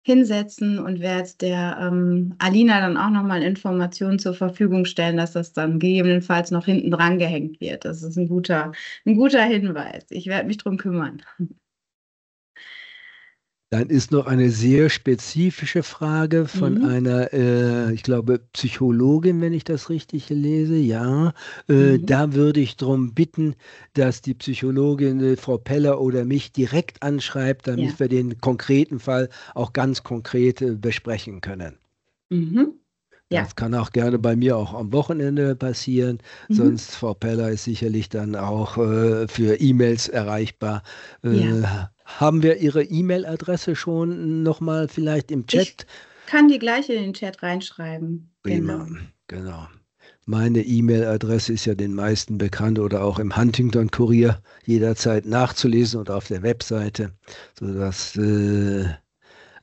hinsetzen und werde der ähm, Alina dann auch nochmal Informationen zur Verfügung stellen, dass das dann gegebenenfalls noch hinten dran gehängt wird. Das ist ein guter, ein guter Hinweis. Ich werde mich darum kümmern. Dann ist noch eine sehr spezifische Frage von mhm. einer, äh, ich glaube, Psychologin, wenn ich das richtig lese. Ja, äh, mhm. da würde ich darum bitten, dass die Psychologin äh, Frau Peller oder mich direkt anschreibt, damit ja. wir den konkreten Fall auch ganz konkret äh, besprechen können. Mhm. Ja. Das kann auch gerne bei mir auch am Wochenende passieren. Mhm. Sonst, Frau Peller ist sicherlich dann auch äh, für E-Mails erreichbar. Äh, ja. Haben wir Ihre E-Mail-Adresse schon nochmal vielleicht im Chat? Ich kann die gleiche in den Chat reinschreiben. Prima, genau. genau. Meine E-Mail-Adresse ist ja den meisten bekannt oder auch im Huntington Kurier jederzeit nachzulesen und auf der Webseite, sodass äh,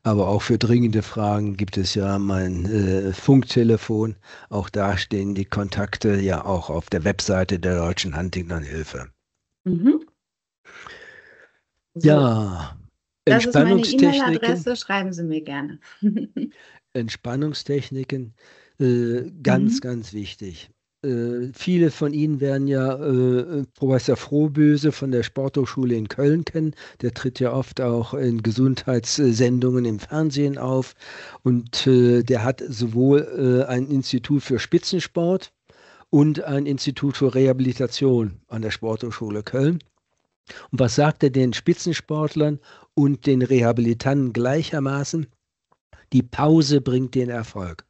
aber auch für dringende Fragen gibt es ja mein äh, Funktelefon. Auch da stehen die Kontakte ja auch auf der Webseite der Deutschen Huntington-Hilfe. Mhm. So. Ja. Das ist meine E-Mail-Adresse, schreiben Sie mir gerne. [LAUGHS] Entspannungstechniken, äh, ganz, mhm. ganz wichtig. Äh, viele von Ihnen werden ja äh, Professor Frohböse von der Sporthochschule in Köln kennen. Der tritt ja oft auch in Gesundheitssendungen im Fernsehen auf. Und äh, der hat sowohl äh, ein Institut für Spitzensport und ein Institut für Rehabilitation an der Sporthochschule Köln. Und was sagt er den Spitzensportlern und den Rehabilitanten gleichermaßen? Die Pause bringt den Erfolg.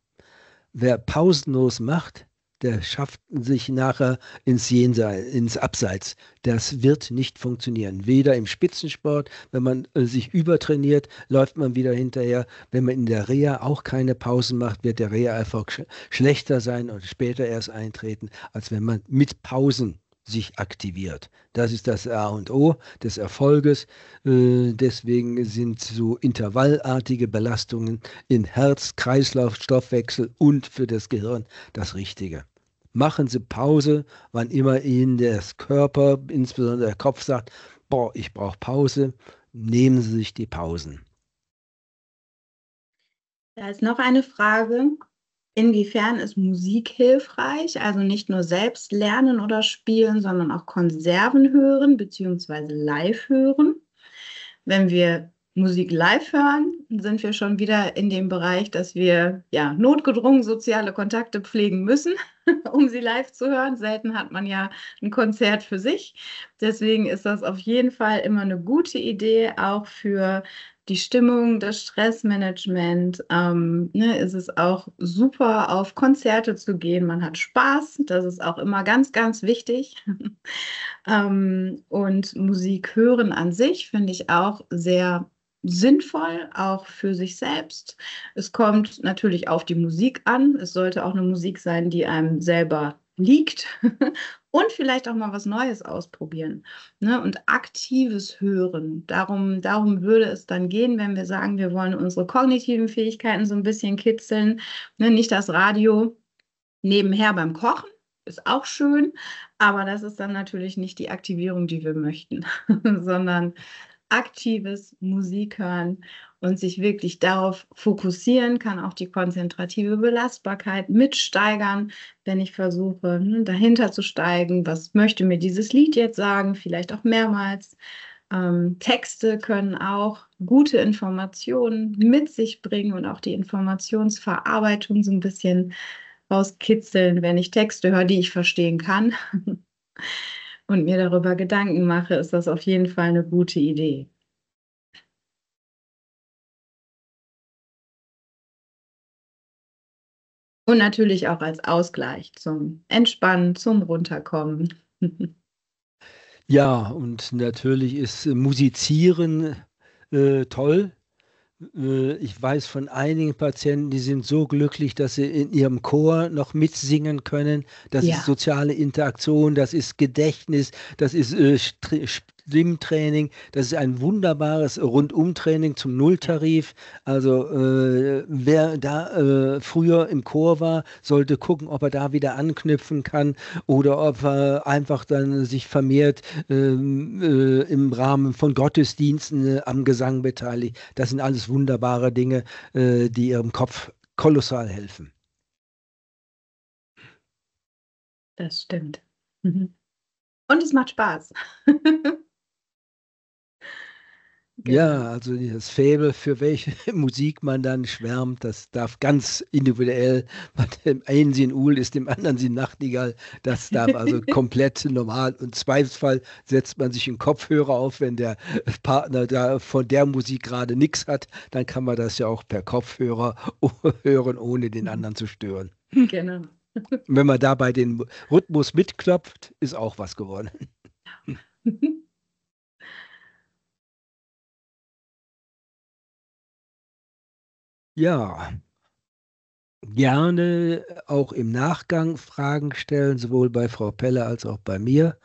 Wer pausenlos macht, der schafft sich nachher ins Jenseits, ins Abseits. Das wird nicht funktionieren. Weder im Spitzensport, wenn man äh, sich übertrainiert, läuft man wieder hinterher. Wenn man in der Reha auch keine Pausen macht, wird der Reha-Erfolg sch schlechter sein und später erst eintreten, als wenn man mit Pausen sich aktiviert. Das ist das A und O des Erfolges. Äh, deswegen sind so intervallartige Belastungen in Herz, Kreislauf, Stoffwechsel und für das Gehirn das Richtige. Machen Sie Pause, wann immer Ihnen der Körper, insbesondere der Kopf sagt, boah, ich brauche Pause, nehmen Sie sich die Pausen. Da ist noch eine Frage. Inwiefern ist Musik hilfreich? Also nicht nur selbst lernen oder spielen, sondern auch Konserven hören bzw. live hören. Wenn wir Musik live hören, sind wir schon wieder in dem Bereich, dass wir ja notgedrungen soziale Kontakte pflegen müssen, [LAUGHS] um sie live zu hören. Selten hat man ja ein Konzert für sich. Deswegen ist das auf jeden Fall immer eine gute Idee, auch für die Stimmung, das Stressmanagement, ähm, ne, ist es auch super, auf Konzerte zu gehen. Man hat Spaß, das ist auch immer ganz, ganz wichtig. [LAUGHS] ähm, und Musik hören an sich finde ich auch sehr sinnvoll, auch für sich selbst. Es kommt natürlich auf die Musik an. Es sollte auch eine Musik sein, die einem selber liegt [LAUGHS] und vielleicht auch mal was Neues ausprobieren ne? und aktives Hören. Darum, darum würde es dann gehen, wenn wir sagen, wir wollen unsere kognitiven Fähigkeiten so ein bisschen kitzeln. Ne? Nicht das Radio nebenher beim Kochen, ist auch schön, aber das ist dann natürlich nicht die Aktivierung, die wir möchten, [LAUGHS] sondern aktives Musik hören und sich wirklich darauf fokussieren, kann auch die konzentrative Belastbarkeit mitsteigern, wenn ich versuche, ne, dahinter zu steigen, was möchte mir dieses Lied jetzt sagen, vielleicht auch mehrmals. Ähm, Texte können auch gute Informationen mit sich bringen und auch die Informationsverarbeitung so ein bisschen rauskitzeln, wenn ich Texte höre, die ich verstehen kann. [LAUGHS] und mir darüber Gedanken mache, ist das auf jeden Fall eine gute Idee. Und natürlich auch als Ausgleich zum Entspannen, zum Runterkommen. [LAUGHS] ja, und natürlich ist Musizieren äh, toll. Äh, ich weiß von einigen Patienten, die sind so glücklich, dass sie in ihrem Chor noch mitsingen können. Das ja. ist soziale Interaktion, das ist Gedächtnis, das ist äh, Stimmtraining. Das ist ein wunderbares Rundumtraining zum Nulltarif. Also äh, wer da äh, früher im Chor war, sollte gucken, ob er da wieder anknüpfen kann oder ob er einfach dann sich vermehrt ähm, äh, im Rahmen von Gottesdiensten äh, am Gesang beteiligt. Das sind alles wunderbare Dinge, äh, die ihrem Kopf kolossal helfen. Das stimmt. Mhm. Und es macht Spaß. [LAUGHS] Ja, genau. also das Faible, für welche [LAUGHS] Musik man dann schwärmt, das darf ganz individuell, [LAUGHS] bei dem einen sind Uhl ist, dem anderen sind Nachtigall, das darf also [LAUGHS] komplett normal. Und Zweifelsfall setzt man sich einen Kopfhörer auf, wenn der Partner da von der Musik gerade nichts hat, dann kann man das ja auch per Kopfhörer hören, ohne den anderen zu stören. Genau. wenn man dabei den Rhythmus mitklopft, ist auch was geworden. Ja, gerne auch im Nachgang Fragen stellen, sowohl bei Frau Pelle als auch bei mir.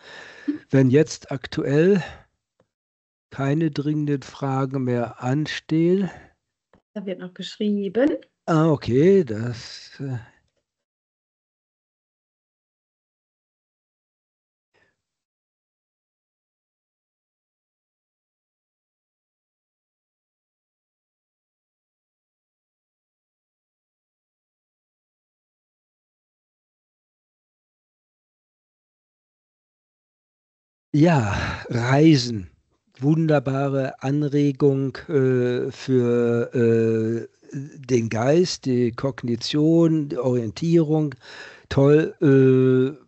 Wenn jetzt aktuell keine dringenden Fragen mehr anstehen. Da wird noch geschrieben. Ah, okay, das äh, Ja, Reisen. Wunderbare Anregung äh, für äh, den Geist, die Kognition, die Orientierung. Toll. Äh,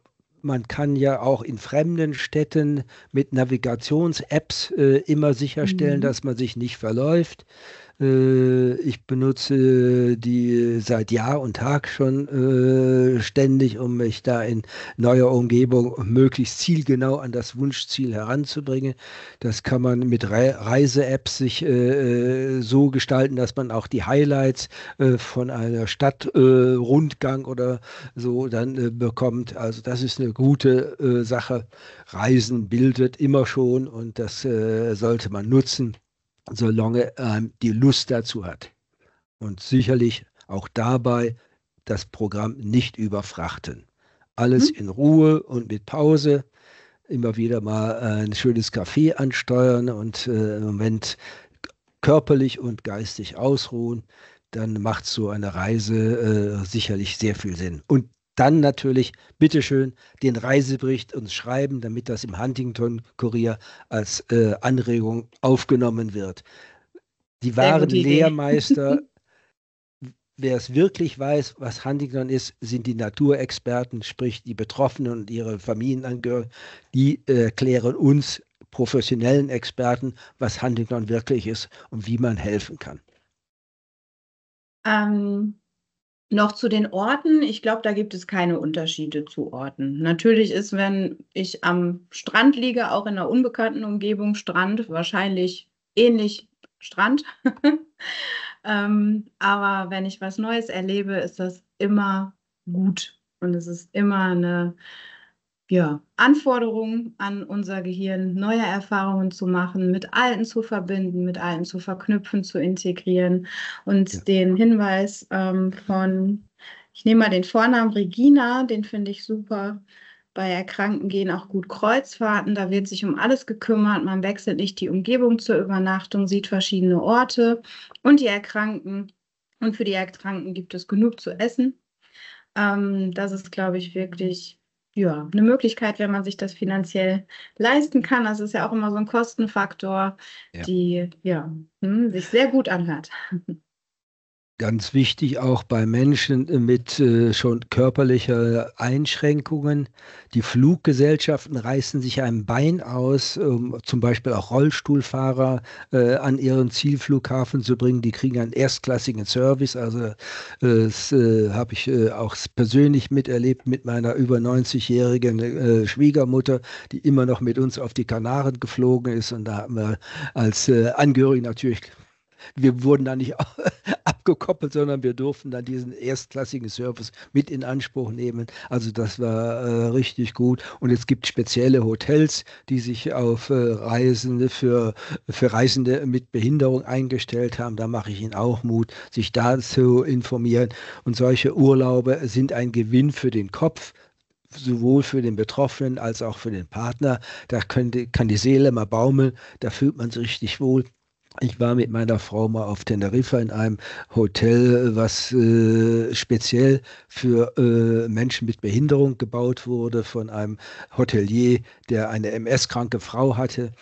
man kann ja auch in fremden Städten mit Navigations-Apps äh, immer sicherstellen, mhm. dass man sich nicht verläuft. Äh, ich benutze die seit Jahr und Tag schon äh, ständig, um mich da in neuer Umgebung möglichst zielgenau an das Wunschziel heranzubringen. Das kann man mit Re Reise-Apps sich äh, so gestalten, dass man auch die Highlights äh, von einer Stadtrundgang äh, oder so dann äh, bekommt. Also das ist eine gute Sache. Reisen bildet immer schon und das sollte man nutzen solange ähm, die Lust dazu hat. Und sicherlich auch dabei das Programm nicht überfrachten. Alles mhm. in Ruhe und mit Pause. Immer wieder mal ein schönes Café ansteuern und äh, im Moment körperlich und geistig ausruhen. Dann macht so eine Reise äh, sicherlich sehr viel Sinn. Und dann natürlich, bitteschön, den Reisebericht uns schreiben, damit das im Huntington-Kurier als äh, Anregung aufgenommen wird. Die wahren Lehrmeister, [LAUGHS] wer es wirklich weiß, was Huntington ist, sind die Naturexperten, sprich die Betroffenen und ihre Familienangehörigen. Die äh, erklären uns professionellen Experten, was Huntington wirklich ist und wie man helfen kann. Ähm, noch zu den Orten. Ich glaube, da gibt es keine Unterschiede zu Orten. Natürlich ist, wenn ich am Strand liege, auch in einer unbekannten Umgebung Strand, wahrscheinlich ähnlich Strand. [LAUGHS] ähm, aber wenn ich was Neues erlebe, ist das immer gut. Und es ist immer eine ja, Anforderungen an unser Gehirn, neue Erfahrungen zu machen, mit alten zu verbinden, mit alten zu verknüpfen, zu integrieren. Und ja. den Hinweis ähm, von, ich nehme mal den Vornamen Regina, den finde ich super. Bei Erkrankten gehen auch gut Kreuzfahrten, da wird sich um alles gekümmert. Man wechselt nicht die Umgebung zur Übernachtung, sieht verschiedene Orte und die Erkrankten. Und für die Erkrankten gibt es genug zu essen. Ähm, das ist, glaube ich, wirklich ja, eine Möglichkeit, wenn man sich das finanziell leisten kann. Das ist ja auch immer so ein Kostenfaktor, ja. die ja, hm, sich sehr gut anhört. [LAUGHS] Ganz wichtig auch bei Menschen mit äh, schon körperlicher Einschränkungen. Die Fluggesellschaften reißen sich ein Bein aus, um zum Beispiel auch Rollstuhlfahrer äh, an ihren Zielflughafen zu bringen. Die kriegen einen erstklassigen Service. Also äh, das äh, habe ich äh, auch persönlich miterlebt mit meiner über 90-jährigen äh, Schwiegermutter, die immer noch mit uns auf die Kanaren geflogen ist. Und da haben wir als Angehörige natürlich wir wurden da nicht [LAUGHS] abgekoppelt, sondern wir durften dann diesen erstklassigen Service mit in Anspruch nehmen. Also das war äh, richtig gut. Und es gibt spezielle Hotels, die sich auf äh, Reisende für, für Reisende mit Behinderung eingestellt haben. Da mache ich Ihnen auch Mut, sich da zu informieren. Und solche Urlaube sind ein Gewinn für den Kopf sowohl für den Betroffenen als auch für den Partner. Da könnte, kann die Seele mal baumeln, da fühlt man sich richtig wohl. Ich war mit meiner Frau mal auf Teneriffa in einem Hotel, was äh, speziell für äh, Menschen mit Behinderung gebaut wurde von einem Hotelier, der eine MS-kranke Frau hatte.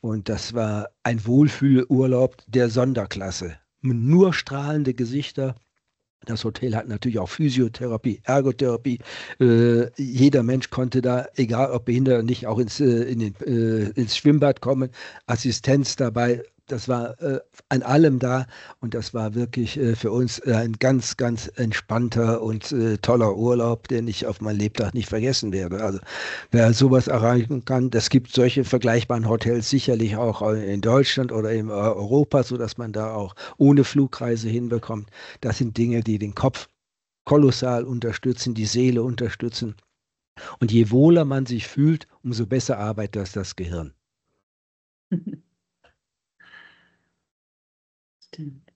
Und das war ein Wohlfühlurlaub der Sonderklasse. Nur strahlende Gesichter. Das Hotel hat natürlich auch Physiotherapie, Ergotherapie. Äh, jeder Mensch konnte da, egal ob behindert oder nicht, auch ins, äh, in den, äh, ins Schwimmbad kommen. Assistenz dabei, das war äh, an allem da und das war wirklich äh, für uns äh, ein ganz, ganz entspannter und äh, toller Urlaub, den ich auf mein Lebtag nicht vergessen werde. Also wer sowas erreichen kann, das gibt solche vergleichbaren Hotels sicherlich auch in Deutschland oder in Europa, sodass man da auch ohne Flugreise hinbekommt. Das sind Dinge, die den Kopf kolossal unterstützen, die Seele unterstützen. Und je wohler man sich fühlt, umso besser arbeitet das, das Gehirn. [LAUGHS] Stimmt.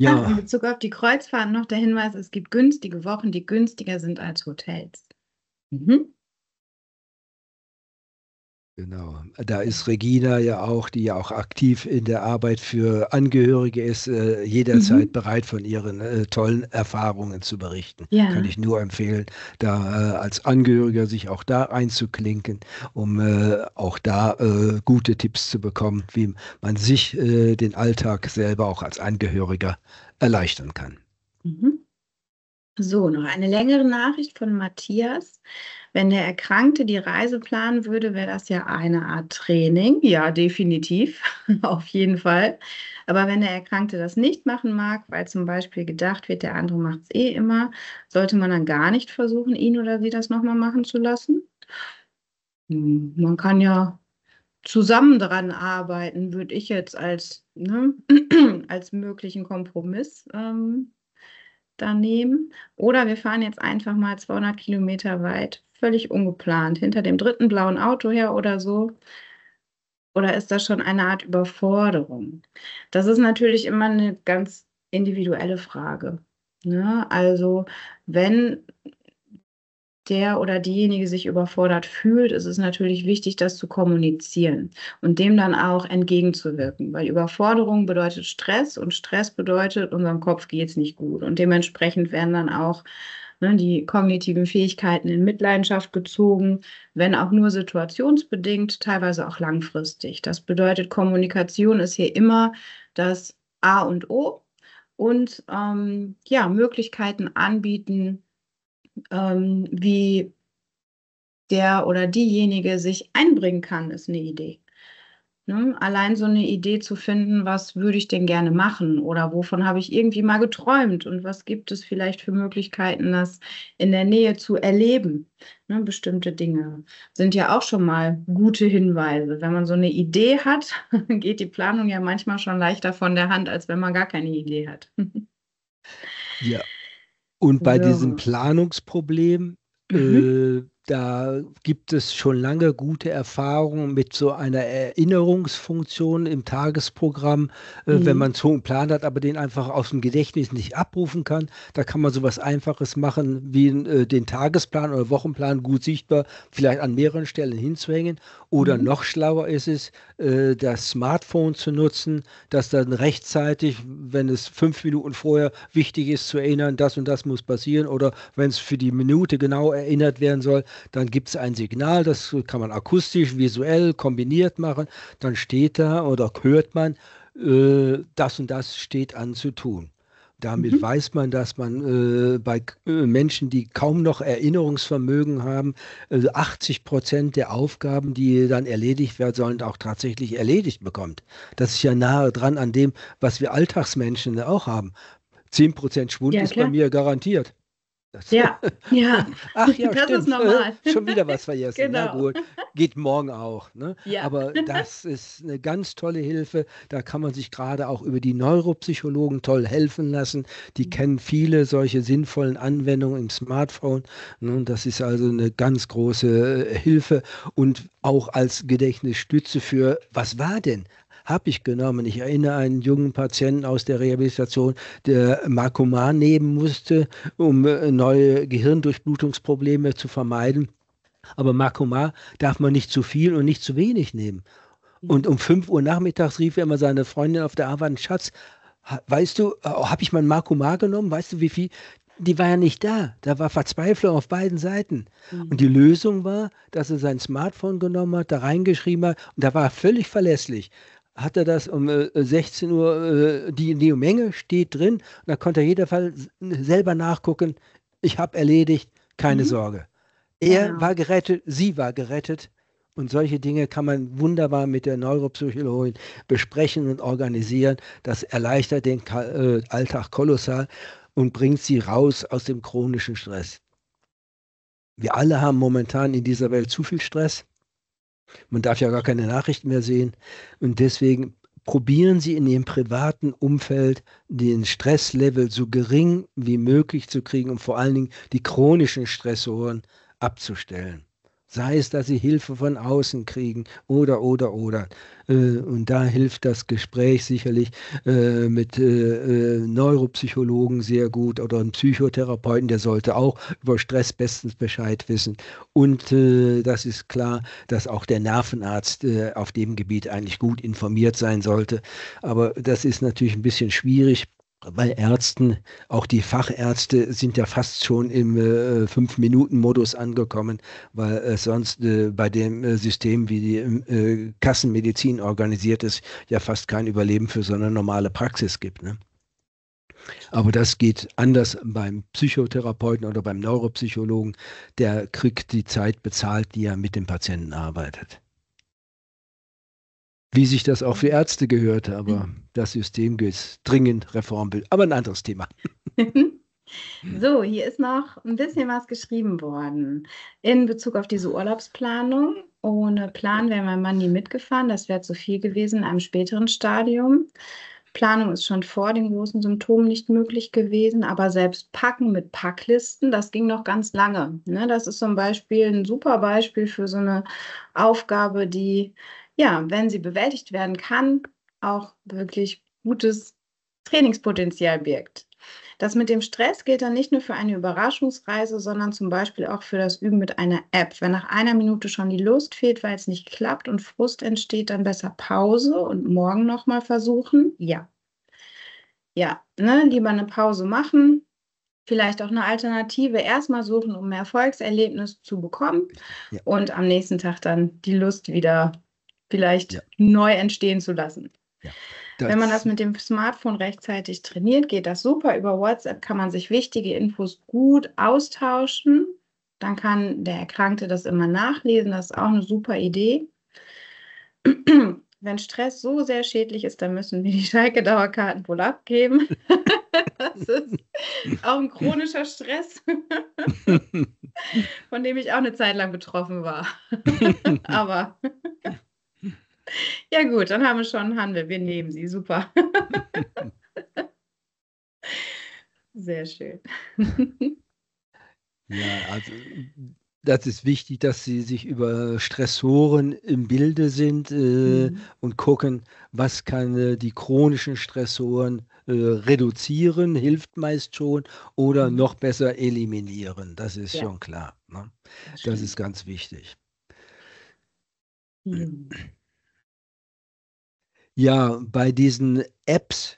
Ja. Ah, in Bezug auf die Kreuzfahrt noch der Hinweis, es gibt günstige Wochen, die günstiger sind als Hotels. Mhm. Genau. Da ist Regina ja auch, die ja auch aktiv in der Arbeit für Angehörige ist, äh, jederzeit mhm. bereit von ihren äh, tollen Erfahrungen zu berichten. Ja. Kann ich nur empfehlen, da äh, als Angehöriger sich auch da einzuklinken, um äh, auch da äh, gute Tipps zu bekommen, wie man sich äh, den Alltag selber auch als Angehöriger erleichtern kann. Mhm. So, noch eine längere Nachricht von Matthias. Wenn der Erkrankte die Reise planen würde, wäre das ja eine Art Training. Ja, definitiv, [LAUGHS] auf jeden Fall. Aber wenn der Erkrankte das nicht machen mag, weil zum Beispiel gedacht wird, der andere macht es eh immer, sollte man dann gar nicht versuchen, ihn oder sie das nochmal machen zu lassen? Hm, man kann ja zusammen daran arbeiten, würde ich jetzt als, ne, [CLEARS THROAT] als möglichen Kompromiss ähm, da nehmen. Oder wir fahren jetzt einfach mal 200 Kilometer weit, völlig ungeplant, hinter dem dritten blauen Auto her oder so. Oder ist das schon eine Art Überforderung? Das ist natürlich immer eine ganz individuelle Frage. Ne? Also wenn der oder diejenige sich überfordert fühlt, ist es natürlich wichtig, das zu kommunizieren und dem dann auch entgegenzuwirken, weil Überforderung bedeutet Stress und Stress bedeutet, unserem Kopf geht es nicht gut und dementsprechend werden dann auch ne, die kognitiven Fähigkeiten in Mitleidenschaft gezogen, wenn auch nur situationsbedingt, teilweise auch langfristig. Das bedeutet, Kommunikation ist hier immer das A und O und ähm, ja, Möglichkeiten anbieten, ähm, wie der oder diejenige sich einbringen kann, ist eine Idee. Ne? Allein so eine Idee zu finden, was würde ich denn gerne machen oder wovon habe ich irgendwie mal geträumt und was gibt es vielleicht für Möglichkeiten, das in der Nähe zu erleben. Ne? Bestimmte Dinge sind ja auch schon mal gute Hinweise. Wenn man so eine Idee hat, [LAUGHS] geht die Planung ja manchmal schon leichter von der Hand, als wenn man gar keine Idee hat. [LAUGHS] ja, und bei ja. diesem Planungsproblem, mhm. äh, da gibt es schon lange gute Erfahrungen mit so einer Erinnerungsfunktion im Tagesprogramm, äh, mhm. wenn man so einen Plan hat, aber den einfach aus dem Gedächtnis nicht abrufen kann. Da kann man so was Einfaches machen, wie äh, den Tagesplan oder Wochenplan gut sichtbar, vielleicht an mehreren Stellen hinzuhängen. Oder mhm. noch schlauer ist es, äh, das Smartphone zu nutzen, das dann rechtzeitig, wenn es fünf Minuten vorher wichtig ist zu erinnern, das und das muss passieren, oder wenn es für die Minute genau erinnert werden soll, dann gibt es ein Signal, das kann man akustisch, visuell kombiniert machen, dann steht da oder hört man, äh, das und das steht an zu tun. Damit mhm. weiß man, dass man äh, bei äh, Menschen, die kaum noch Erinnerungsvermögen haben, äh, 80 Prozent der Aufgaben, die dann erledigt werden sollen, auch tatsächlich erledigt bekommt. Das ist ja nahe dran an dem, was wir Alltagsmenschen auch haben. 10 Prozent Schwund ja, ist bei mir garantiert. Das ja, ja. [LAUGHS] Ach ja, das stimmt. ist normal. [LAUGHS] Schon wieder was vergessen. genau. Na gut, geht morgen auch. Ne? Ja. Aber das ist eine ganz tolle Hilfe. Da kann man sich gerade auch über die Neuropsychologen toll helfen lassen. Die mhm. kennen viele solche sinnvollen Anwendungen im Smartphone. Ne? Das ist also eine ganz große äh, Hilfe und auch als Gedächtnisstütze für, was war denn? Habe ich genommen. Ich erinnere einen jungen Patienten aus der Rehabilitation, der Markoman nehmen musste, um äh, neue Gehirndurchblutungsprobleme zu vermeiden. Aber Markoman darf man nicht zu viel und nicht zu wenig nehmen. Und um 5 Uhr nachmittags rief er immer seine Freundin auf der Arbeit, Schatz, weißt du, äh, habe ich mein Markomar genommen? Weißt du, wie viel? Die war ja nicht da. Da war Verzweiflung auf beiden Seiten. Mhm. Und die Lösung war, dass er sein Smartphone genommen hat, da reingeschrieben hat und da war er völlig verlässlich hat er das um äh, 16 Uhr, äh, die, die Menge steht drin. Und da konnte er jeder Fall selber nachgucken. Ich habe erledigt, keine mhm. Sorge. Er genau. war gerettet, sie war gerettet. Und solche Dinge kann man wunderbar mit der Neuropsychologin besprechen und organisieren. Das erleichtert den äh, Alltag kolossal und bringt sie raus aus dem chronischen Stress. Wir alle haben momentan in dieser Welt zu viel Stress. Man darf ja gar keine Nachrichten mehr sehen. Und deswegen probieren Sie in Ihrem privaten Umfeld den Stresslevel so gering wie möglich zu kriegen, um vor allen Dingen die chronischen Stressoren abzustellen. Sei es, dass sie Hilfe von außen kriegen oder, oder, oder. Äh, und da hilft das Gespräch sicherlich äh, mit äh, Neuropsychologen sehr gut oder einem Psychotherapeuten, der sollte auch über Stress bestens Bescheid wissen. Und das ist klar, dass auch der Nervenarzt auf dem Gebiet eigentlich gut informiert sein sollte. Aber das ist natürlich ein bisschen schwierig bei Ärzten, auch die Fachärzte sind ja fast schon im äh, Fünf-Minuten-Modus angekommen, weil äh, sonst äh, bei dem äh, System, wie die äh, Kassenmedizin organisiert ist, ja fast kein Überleben für so eine normale Praxis gibt. Ne? Aber das geht anders beim Psychotherapeuten oder beim Neuropsychologen. Der kriegt die Zeit bezahlt, die er mit dem Patienten arbeitet. Wie sich das auch für Ärzte gehört, aber das System geht dringend Reform will. Aber ein anderes Thema. [LAUGHS] So, hier ist noch ein bisschen was geschrieben worden in Bezug auf diese Urlaubsplanung. Ohne Plan wäre mein Mann nie mitgefahren. Das wäre zu viel gewesen in einem späteren Stadium. Planung ist schon vor den großen Symptomen nicht möglich gewesen, aber selbst Packen mit Packlisten, das ging noch ganz lange. Ne? Das ist zum Beispiel ein super Beispiel für so eine Aufgabe, die ja, wenn sie bewältigt werden kann, auch wirklich gutes Trainingspotenzial birgt. Das mit dem Stress gilt dann nicht nur für eine Überraschungsreise, sondern zum Beispiel auch für das Üben mit einer App. Wenn nach einer Minute schon die Lust fehlt, weil es nicht klappt und Frust entsteht, dann besser Pause und morgen nochmal versuchen. Ja. Ja, ne, lieber eine Pause machen, vielleicht auch eine Alternative erstmal suchen, um mehr Erfolgserlebnis zu bekommen ja. und am nächsten Tag dann die Lust wieder vielleicht ja. neu entstehen zu lassen. Ja, Wenn man das mit dem Smartphone rechtzeitig trainiert, geht das super. Über WhatsApp kann man sich wichtige Infos gut austauschen. Dann kann der Erkrankte das immer nachlesen. Das ist auch eine super Idee. [CLEARS THROAT] Wenn Stress so sehr schädlich ist, dann müssen wir die Schalke-Dauerkarten wohl abgeben. [LAUGHS] das ist auch ein chronischer Stress, [LAUGHS] von dem ich auch eine Zeit lang betroffen war. [LAUGHS] Aber [LAUGHS] ja, gut, dann haben wir schon einen Handel. Wir nehmen sie. Super. [LAUGHS] Sehr schön. Ja, also das ist wichtig, dass sie sich über Stressoren im Bilde sind äh, mhm. und gucken, was kann äh, die chronischen Stressoren äh, reduzieren, hilft meist schon, oder mhm. noch besser eliminieren. Das ist ja. schon klar. Ne? Das, das, ist ganz wichtig. Mhm. Ja, bei diesen Apps,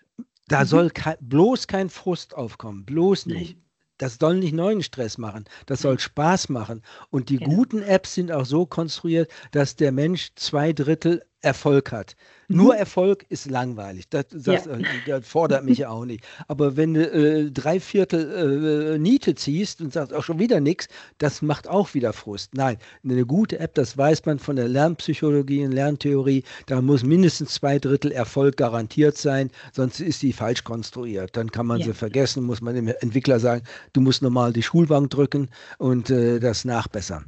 da mhm. soll kein, bloß kein Frust aufkommen, bloß nicht. Das soll nicht neuen Stress machen, das soll Spaß machen. Und die genau. guten Apps sind auch so konstruiert, dass der Mensch zwei Drittel Erfolg hat. Mhm. Nur Erfolg ist langweilig. Das, das, ja. Äh, das, fordert mich auch nicht. Aber wenn du äh, drei Viertel äh, Niete ziehst und sagst auch schon wieder nichts, das macht auch wieder Frust. Nein, eine gute App, das weiß man von der Lernpsychologie und Lerntheorie, da muss mindestens zwei Drittel Erfolg garantiert sein, sonst ist sie falsch konstruiert. Dann kann man ja. sie vergessen, muss man dem Entwickler sagen, du musst normal die Schulbank drücken und äh, das nachbessern.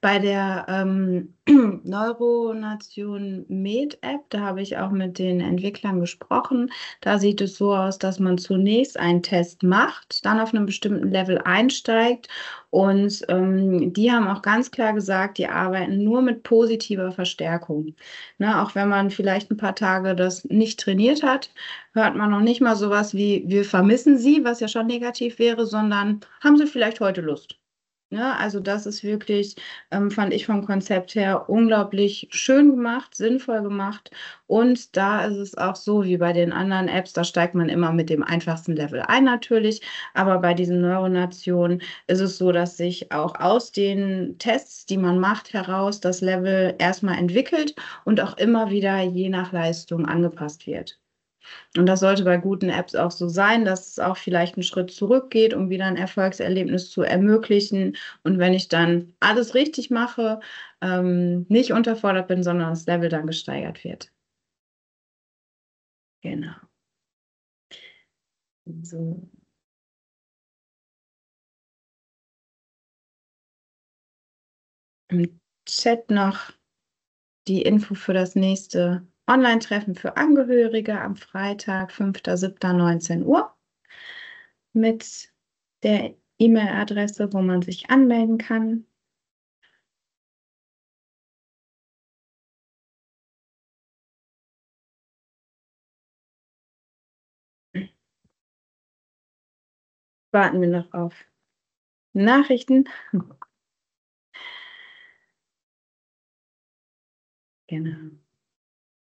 Bei der ähm, [CLEARS THROAT] Neuronation Med App, da habe ich auch mit den Entwicklern gesprochen. Da sieht es so aus, dass man zunächst einen Test macht, dann auf einem bestimmten Level einsteigt und ähm, die haben auch ganz klar gesagt, die arbeiten nur mit positiver Verstärkung. Ne, auch wenn man vielleicht ein paar Tage das nicht trainiert hat, hört man noch nicht mal sowas wie, wir vermissen sie, was ja schon negativ wäre, sondern haben sie vielleicht heute Lust. Ne? Also das ist wirklich, ähm, fand ich vom Konzept her unglaublich schön gemacht, sinnvoll gemacht. Und da ist es auch so wie bei den anderen Apps, da steigt man immer mit dem einfachsten Level ein natürlich. Aber bei diesen Neuronationen ist es so, dass sich auch aus den Tests, die man macht, heraus das Level erstmal entwickelt und auch immer wieder je nach Leistung angepasst wird. Und das sollte bei guten Apps auch so sein, dass es auch vielleicht einen Schritt zurückgeht, um wieder ein Erfolgserlebnis zu ermöglichen. Und wenn ich dann alles richtig mache, ähm, nicht unterfordert bin, sondern das Level dann gesteigert wird. Genau. So. Im Chat noch die Info für das nächste Online-Treffen für Angehörige am Freitag, 5.7.19 Uhr mit der E-Mail-Adresse, wo man sich anmelden kann. Warten wir noch auf Nachrichten. Genau.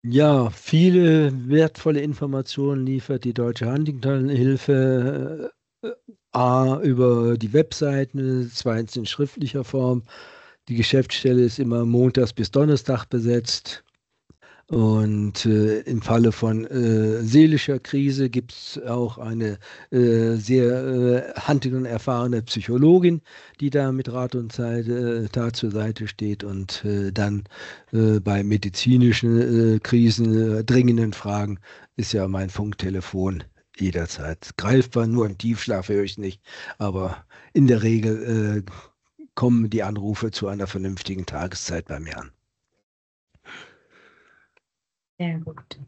Ja, viele wertvolle Informationen liefert die Deutsche Huntington-Hilfe äh, A über die Webseiten, zweitens in schriftlicher Form. Die Geschäftsstelle ist immer montags bis Donnerstag besetzt. Und äh, im Falle von äh, seelischer Krise gibt es auch eine äh, sehr äh, handige und erfahrene Psychologin, die da mit Rat und Zeit äh, da zur Seite steht und äh, dann bei medizinischen Krisen, dringenden Fragen ist ja mein Funktelefon jederzeit greifbar. Nur im Tiefschlaf höre ich nicht, aber in der Regel kommen die Anrufe zu einer vernünftigen Tageszeit bei mir an. Sehr gut.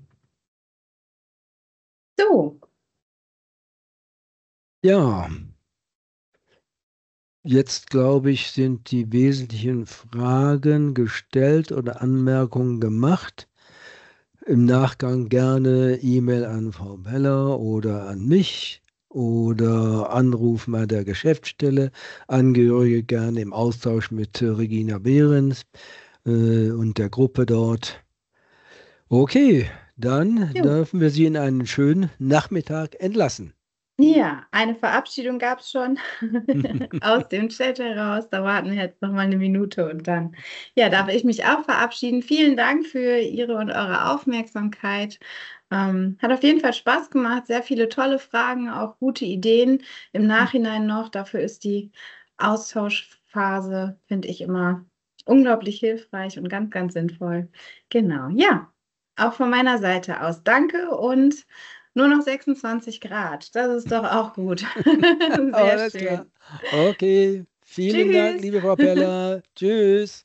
So. Ja. Jetzt glaube ich, sind die wesentlichen Fragen gestellt oder Anmerkungen gemacht. Im Nachgang gerne E-Mail an Frau Beller oder an mich oder Anruf bei der Geschäftsstelle. Angehörige gerne im Austausch mit Regina Behrens äh, und der Gruppe dort. Okay, dann jo. dürfen wir Sie in einen schönen Nachmittag entlassen. Ja, eine Verabschiedung gab es schon [LAUGHS] aus dem Chat heraus. Da warten wir jetzt noch mal eine Minute und dann ja, darf ich mich auch verabschieden. Vielen Dank für Ihre und eure Aufmerksamkeit. Ähm, hat auf jeden Fall Spaß gemacht, sehr viele tolle Fragen, auch gute Ideen im Nachhinein noch. Dafür ist die Austauschphase, finde ich, immer unglaublich hilfreich und ganz, ganz sinnvoll. Genau, ja, auch von meiner Seite aus danke und nur noch 26 Grad. Das ist doch auch gut. [LAUGHS] [LAUGHS] Sehr Alles schön. Klar. Okay, vielen Tschüss. Dank, liebe Frau Peller. [LAUGHS] Tschüss.